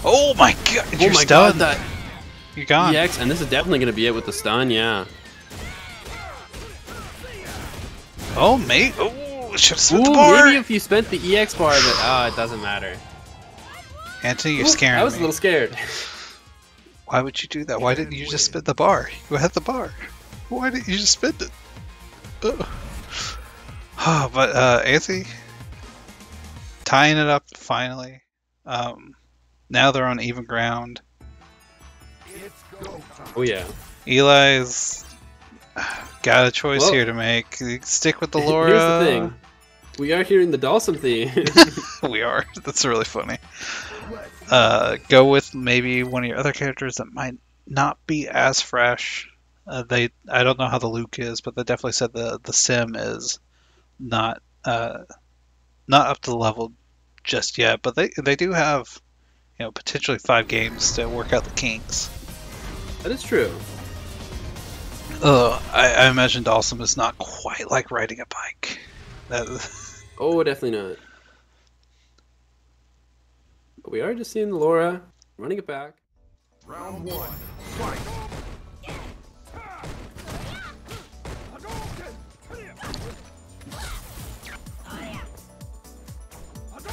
oh my god, oh you're my stunned. god, that You're gone. EX, and this is definitely going to be it with the stun, yeah. Oh mate, oh should have spent Ooh, the bar. maybe if you spent the EX bar, but ah, it doesn't matter. Antony, you're Ooh, scaring I was me. a little scared. Why would you do that? Why didn't you just spin the bar? You had the bar. Why didn't you just spend it? Ugh. Oh, but uh, Antony tying it up finally. Um, now they're on even ground. It's go time. Oh yeah. Eli's got a choice Well- here to make. Stick with the Laura. Here's the thing. We are hearing the Dhalsim theme. we are. That's really funny. Uh, go with maybe one of your other characters that might not be as fresh. Uh, they, I don't know how the Luke is, but they definitely said the the sim is not uh, not up to the level just yet. But they they do have you know potentially five games to work out the kinks. that is true. Ugh, I, I imagine Dhalsim is not quite like riding a bike. That, Oh, definitely not. But we are just seeing Laura running it back. Round one. Fight.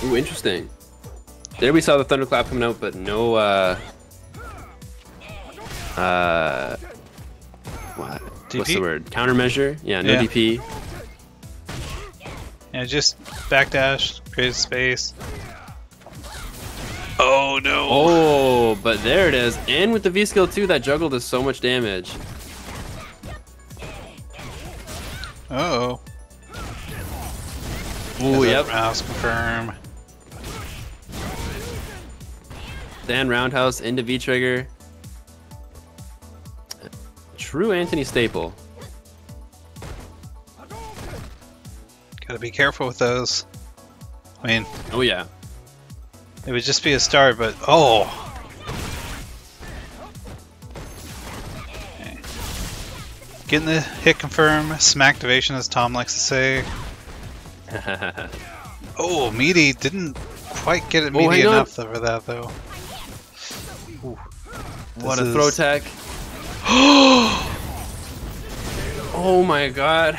Ooh, interesting. There we saw the thunderclap coming out, but no. uh... Uh. What? What's the word? Countermeasure? Yeah, no Yeah. DP. yeah, just backdash, create space. Oh no! Oh, but there it is. And with the V skill too, that juggle does so much damage. Oh. Ooh, yep. Mouse confirm. Dan Roundhouse into V trigger. True Antony Staple. Gotta be careful with those. I mean, Oh yeah. it would just be a start, but oh. Okay. Getting the hit confirm, smack activation, as Tom likes to say. Oh, meaty didn't quite get it Oh, meaty on. enough for that though. Ooh. what This a throw is- tech. oh my god.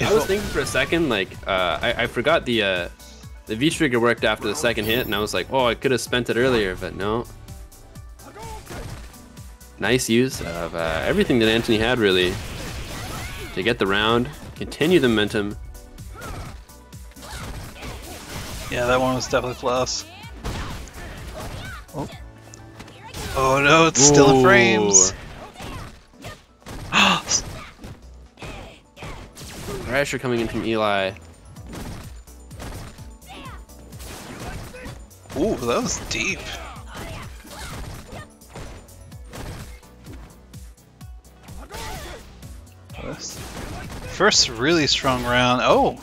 I was thinking for a second, like, uh, I, I forgot the uh, the V trigger worked after the second hit, and I was like, oh, I could have spent it earlier, but no. Nice use of uh, everything that Antony had, really, to get the round, continue the momentum. Yeah, that one was definitely plus. Oh no, it's still in frames. Pressure coming in from Eli. Ooh, that was deep. First really strong round. Oh!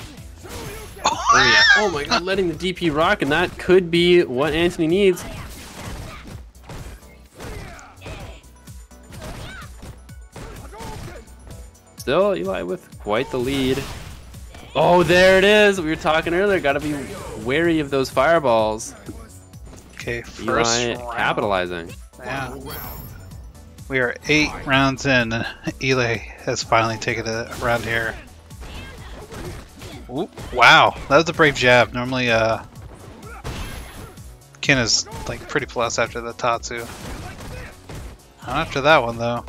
Oh yeah. Oh my god, letting the DP rock, and that could be what Antony needs. Still, Eli with quite the lead. Oh, there it is. We were talking earlier. Got to be wary of those fireballs. Okay, first Eli round. capitalizing. Yeah. We are eight rounds in. Eli has finally taken a round here. Ooh, wow, that was a brave jab. Normally, uh, Ken is like pretty plus after the Tatsu. Not after that one though.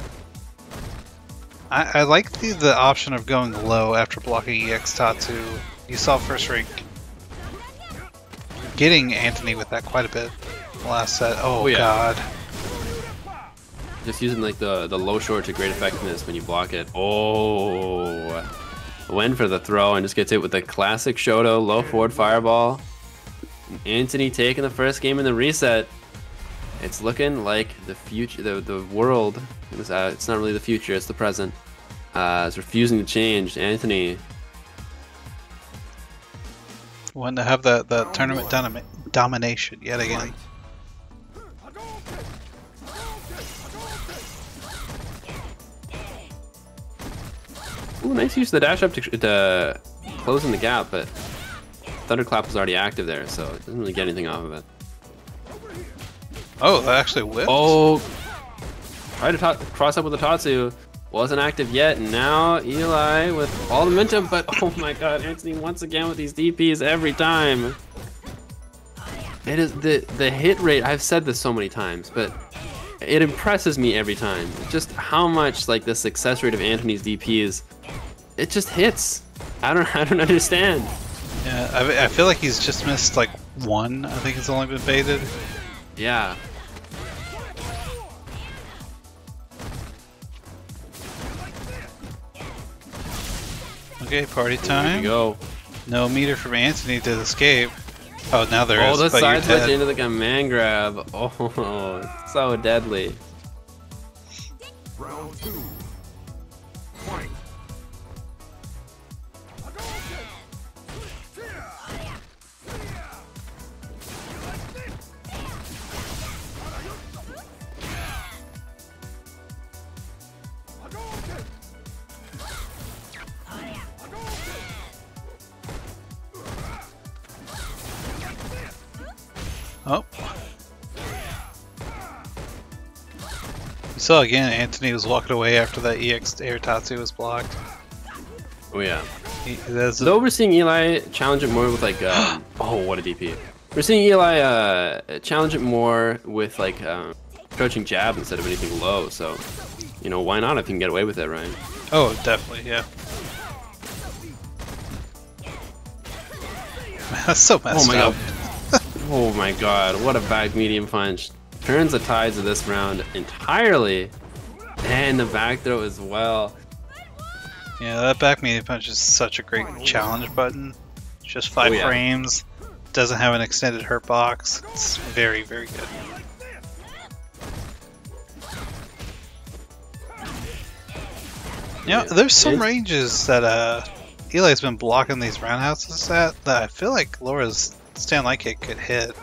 I, I like the the option of going low after blocking EX Tatsu. You saw first rank getting Antony with that quite a bit last set. Oh, Oh, yeah. god. Just using like the the low short to great effectiveness when you block it. Oh, went for the throw and just gets it with the classic Shoto low forward fireball. Antony taking the first game in the reset. It's looking like the future, the the world. Uh, it's not really the future; it's the present. Uh, it's refusing to change. Antony, Wanting to have that that tournament domi- domination yet again. ooh, nice use of the dash up to, to closing the gap, but Thunderclap was already active there, so it doesn't really get anything off of it. Oh, that actually whipped. Oh, tried to cross up with the Tatsu. Wasn't active yet. and Now Eli with all the momentum, but oh my god, Antony once again with these DPs every time. It is the the hit rate. I've said this so many times, but it impresses me every time. Just how much like the success rate of Antony's DPs. It just hits. I don't I don't understand. Yeah, I, I feel like he's just missed like one. I think it's only been baited. Yeah. Okay, party There time. you go. No meter from Antony to escape. Oh, now there Oh, is. the but you're side switch dead. into the command grab. Oh, so deadly. Round two. Saw again, Antony was walking away after that EX air Tatsu was blocked. Oh yeah. He, that's Though we're seeing Eli challenge it more with like, um, oh what a DP. We're seeing Eli uh, challenge it more with like um, approaching jab instead of anything low. So, you know, why not if you can get away with it, right? oh, definitely, yeah. That's so messed Oh my up. god. oh my god, what a back medium punch. Turns the tides of this round entirely. And the back throw as well. Yeah, that back medium punch is such a great challenge button. Just five Oh, yeah. frames. Doesn't have an extended hurt box. It's very, very good. Yeah, there's some ranges that uh Eli's been blocking these roundhouses at that I feel like Laura's stand like it could hit.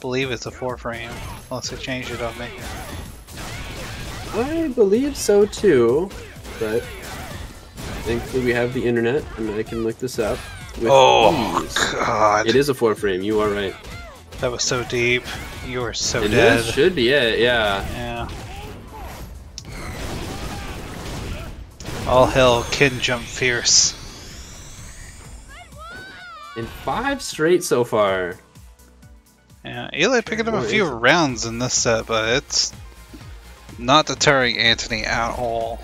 Believe it's a four frame, unless they changed it on me. I believe so too, but thankfully we have the internet and I can look this up. Oh ease. god, It is a four frame. You are right. that was so deep. You are so and dead. this should be it. Yeah. Yeah. All hell can jump fierce. In five straight so far. Yeah, Eli picking up a few rounds in this set, but it's not deterring Antony at all.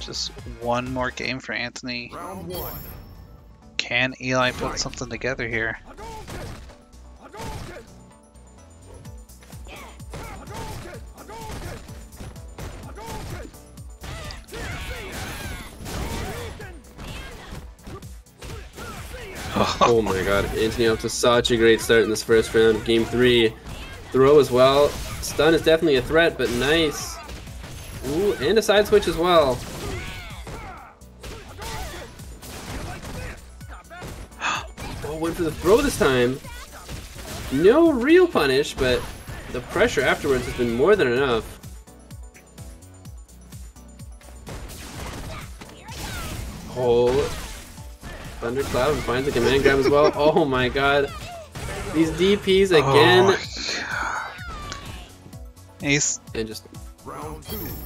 Just one more game for Antony. Round one. Can Eli put something together here? Oh my god, Antony off to such a great start in this first round game three. Throw as well. stun is definitely a threat, but nice. Ooh, and a side switch as well. Oh, went for the throw this time. No real punish, but the pressure afterwards has been more than enough. Oh, Thunderclap finds the command grab as well. Oh my god. These DPs oh, again. Oh, he's And just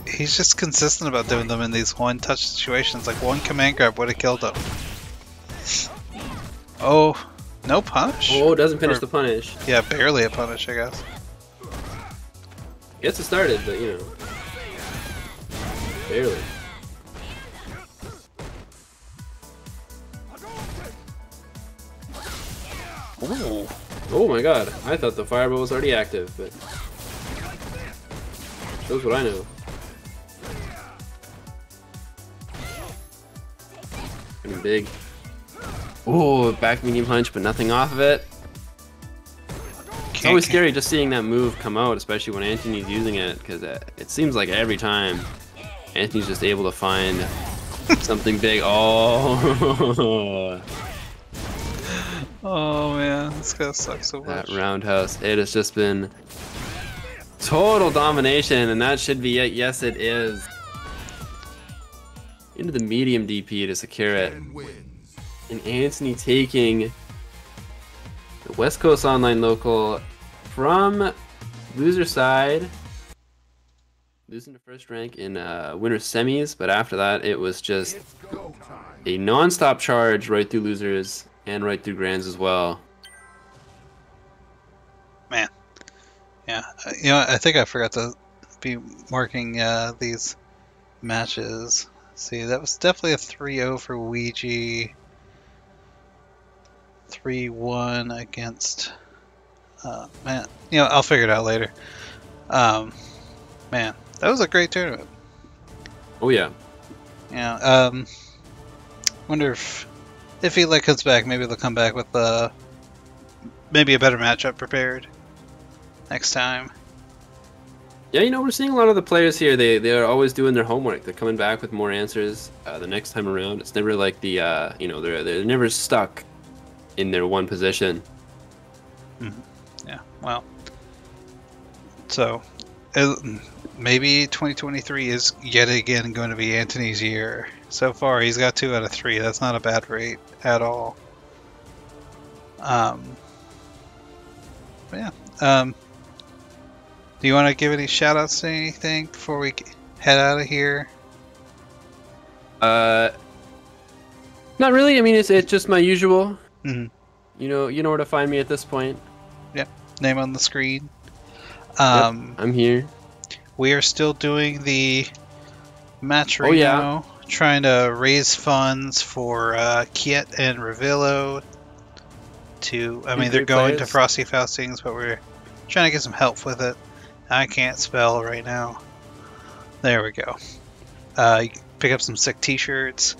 he's just consistent about doing them in these one touch situations. Like one command grab would have killed him. Oh, no punish. oh, doesn't finish Or- the punish. Yeah, barely a punish, I guess. Gets it started, but you know, barely. Ooh. Oh my god, I thought the fireball was already active, but shows what I know. Getting big. Ooh, back medium punch, but nothing off of it. It's always scary just seeing that move come out, especially when Antony's using it, because uh, it seems like every time Antony's just able to find something big. Oh, Oh man, this guy sucks so that roundhouse. It has just been total domination, and that should be it. Yes, it is. Into the medium DP to secure it. And Antony taking the West Coast Online local from loser side. Losing the first rank in uh, winter semis, but after that, it was just It's go time. a non-stop charge right through losers and right through grands as well. Man. Yeah, you know, I think I forgot to be marking uh, these matches. See, that was definitely a 3-0 for Weegee. 3-1 against... Uh, man, you know, I'll figure it out later. Um, man, that was a great tournament. Oh yeah, Yeah. Um. Wonder if if he like comes back, maybe they'll come back with uh maybe a better matchup prepared next time. yeah. You know, we're seeing a lot of the players here. They they are always doing their homework. They're coming back with more answers uh, the next time around. It's never like the uh, you know they're they're never stuck in their one position. Yeah. Well. So, uh, maybe 2023 is yet again going to be Antony's year. So far, he's got two out of three. That's not a bad rate at all. Um. yeah. Um. Do you want to give any shout outs to anything before we head out of here? Uh, not really. I mean, it's it's just my usual. Mhm. You know, you know where to find me at this point. Yep. Name on the screen. Um, I'm here. we are still doing the match Oh, yeah. Trying to raise funds for uh, Kiet and Revilo. To, I mean, they're going to. Frosty Faustings, but we're trying to get some help with it. I can't spell right now. There we go. Uh, you pick up some sick T-shirts,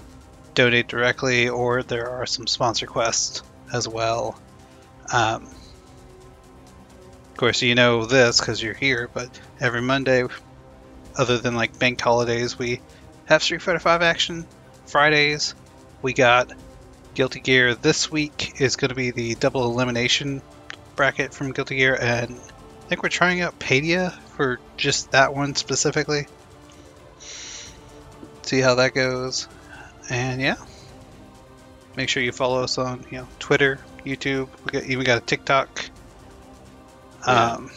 donate directly, or there are some sponsor quests as well. Um, of course, you know this because you're here, but every Monday, other than like bank holidays, we have Street Fighter V action. Fridays, we got Guilty Gear. This week is going to be the double elimination bracket from Guilty Gear, and I think we're trying out Padia for just that one specifically. See how that goes, and yeah, make sure you follow us on you know Twitter, YouTube. We got even got a TikTok. Yeah. Um,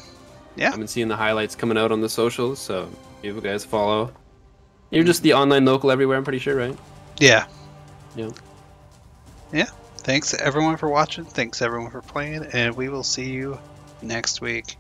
I've been seeing the highlights coming out on the socials, so if you guys follow. You're just the online local everywhere, I'm pretty sure, right? yeah, Yeah. yeah. Thanks everyone for watching. Thanks everyone for playing, and we will see you next week.